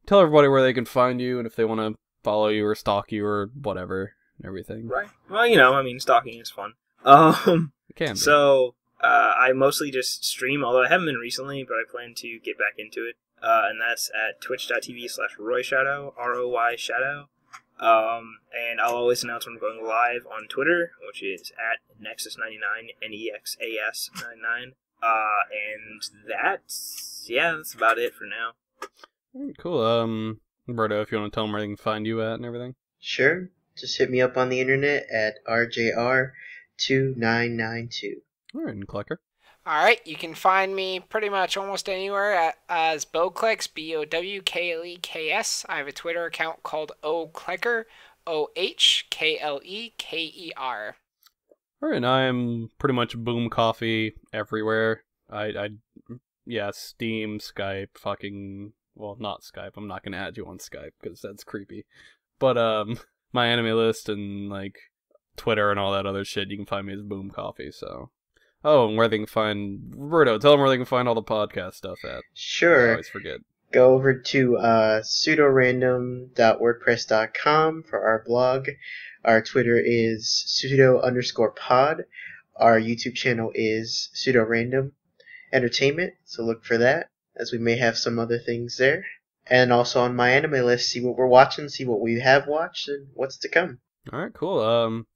tell everybody where they can find you and if they want to follow you or stalk you or whatever and everything. Right. Well, you know, I mean, stalking is fun. [LAUGHS] Um. It can be. So uh, I mostly just stream, although I haven't been recently, but I plan to get back into it. Uh, and that's at twitch.tv slash Royshadow, R O Y Shadow. Um, and I'll always announce when I'm going live on Twitter, which is at Nexas99, N E X A S 99. Uh, and that's, yeah, that's about it for now. Cool. Um, Roberto, if you want to tell them where they can find you at and everything. Sure. Just hit me up on the internet at RJR2992. All right, and Kleker. all right you can find me pretty much almost anywhere at, as bowkleks b-o-w-k-l-e-k-s i have a twitter account called OhKleker o-h-k-l-e-k-e-r All right, and I am pretty much Boom Coffee everywhere. I, I, yeah, Steam, Skype, fucking, well, not Skype. I'm not gonna add you on Skype because that's creepy. But um, my anime list and like Twitter and all that other shit, you can find me as Boom Coffee. So, oh, and where they can find Roberto, tell them where they can find all the podcast stuff at. I Sure. always forget. Go over to uh, pseudorandom.wordpress.com for our blog. Our Twitter is pseudo underscore pod. Our YouTube channel is pseudo random entertainment, so look for that, as we may have some other things there. And also on my anime list, see what we're watching, see what we have watched, and what's to come. All right, cool. Um,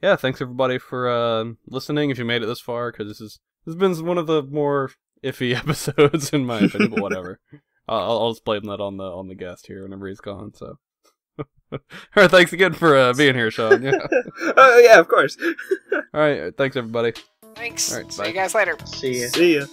yeah, thanks everybody for uh, listening. If you made it this far, because this is this has been one of the more iffy [LAUGHS] episodes in my opinion, but whatever. [LAUGHS] I'll, I'll just blame that on the on the guest here whenever he's gone. So, [LAUGHS] all right, thanks again for uh, being here, Sean. Yeah. oh, yeah, of course. All right, thanks everybody. thanks All right, see bye. you guys later See ya. See ya.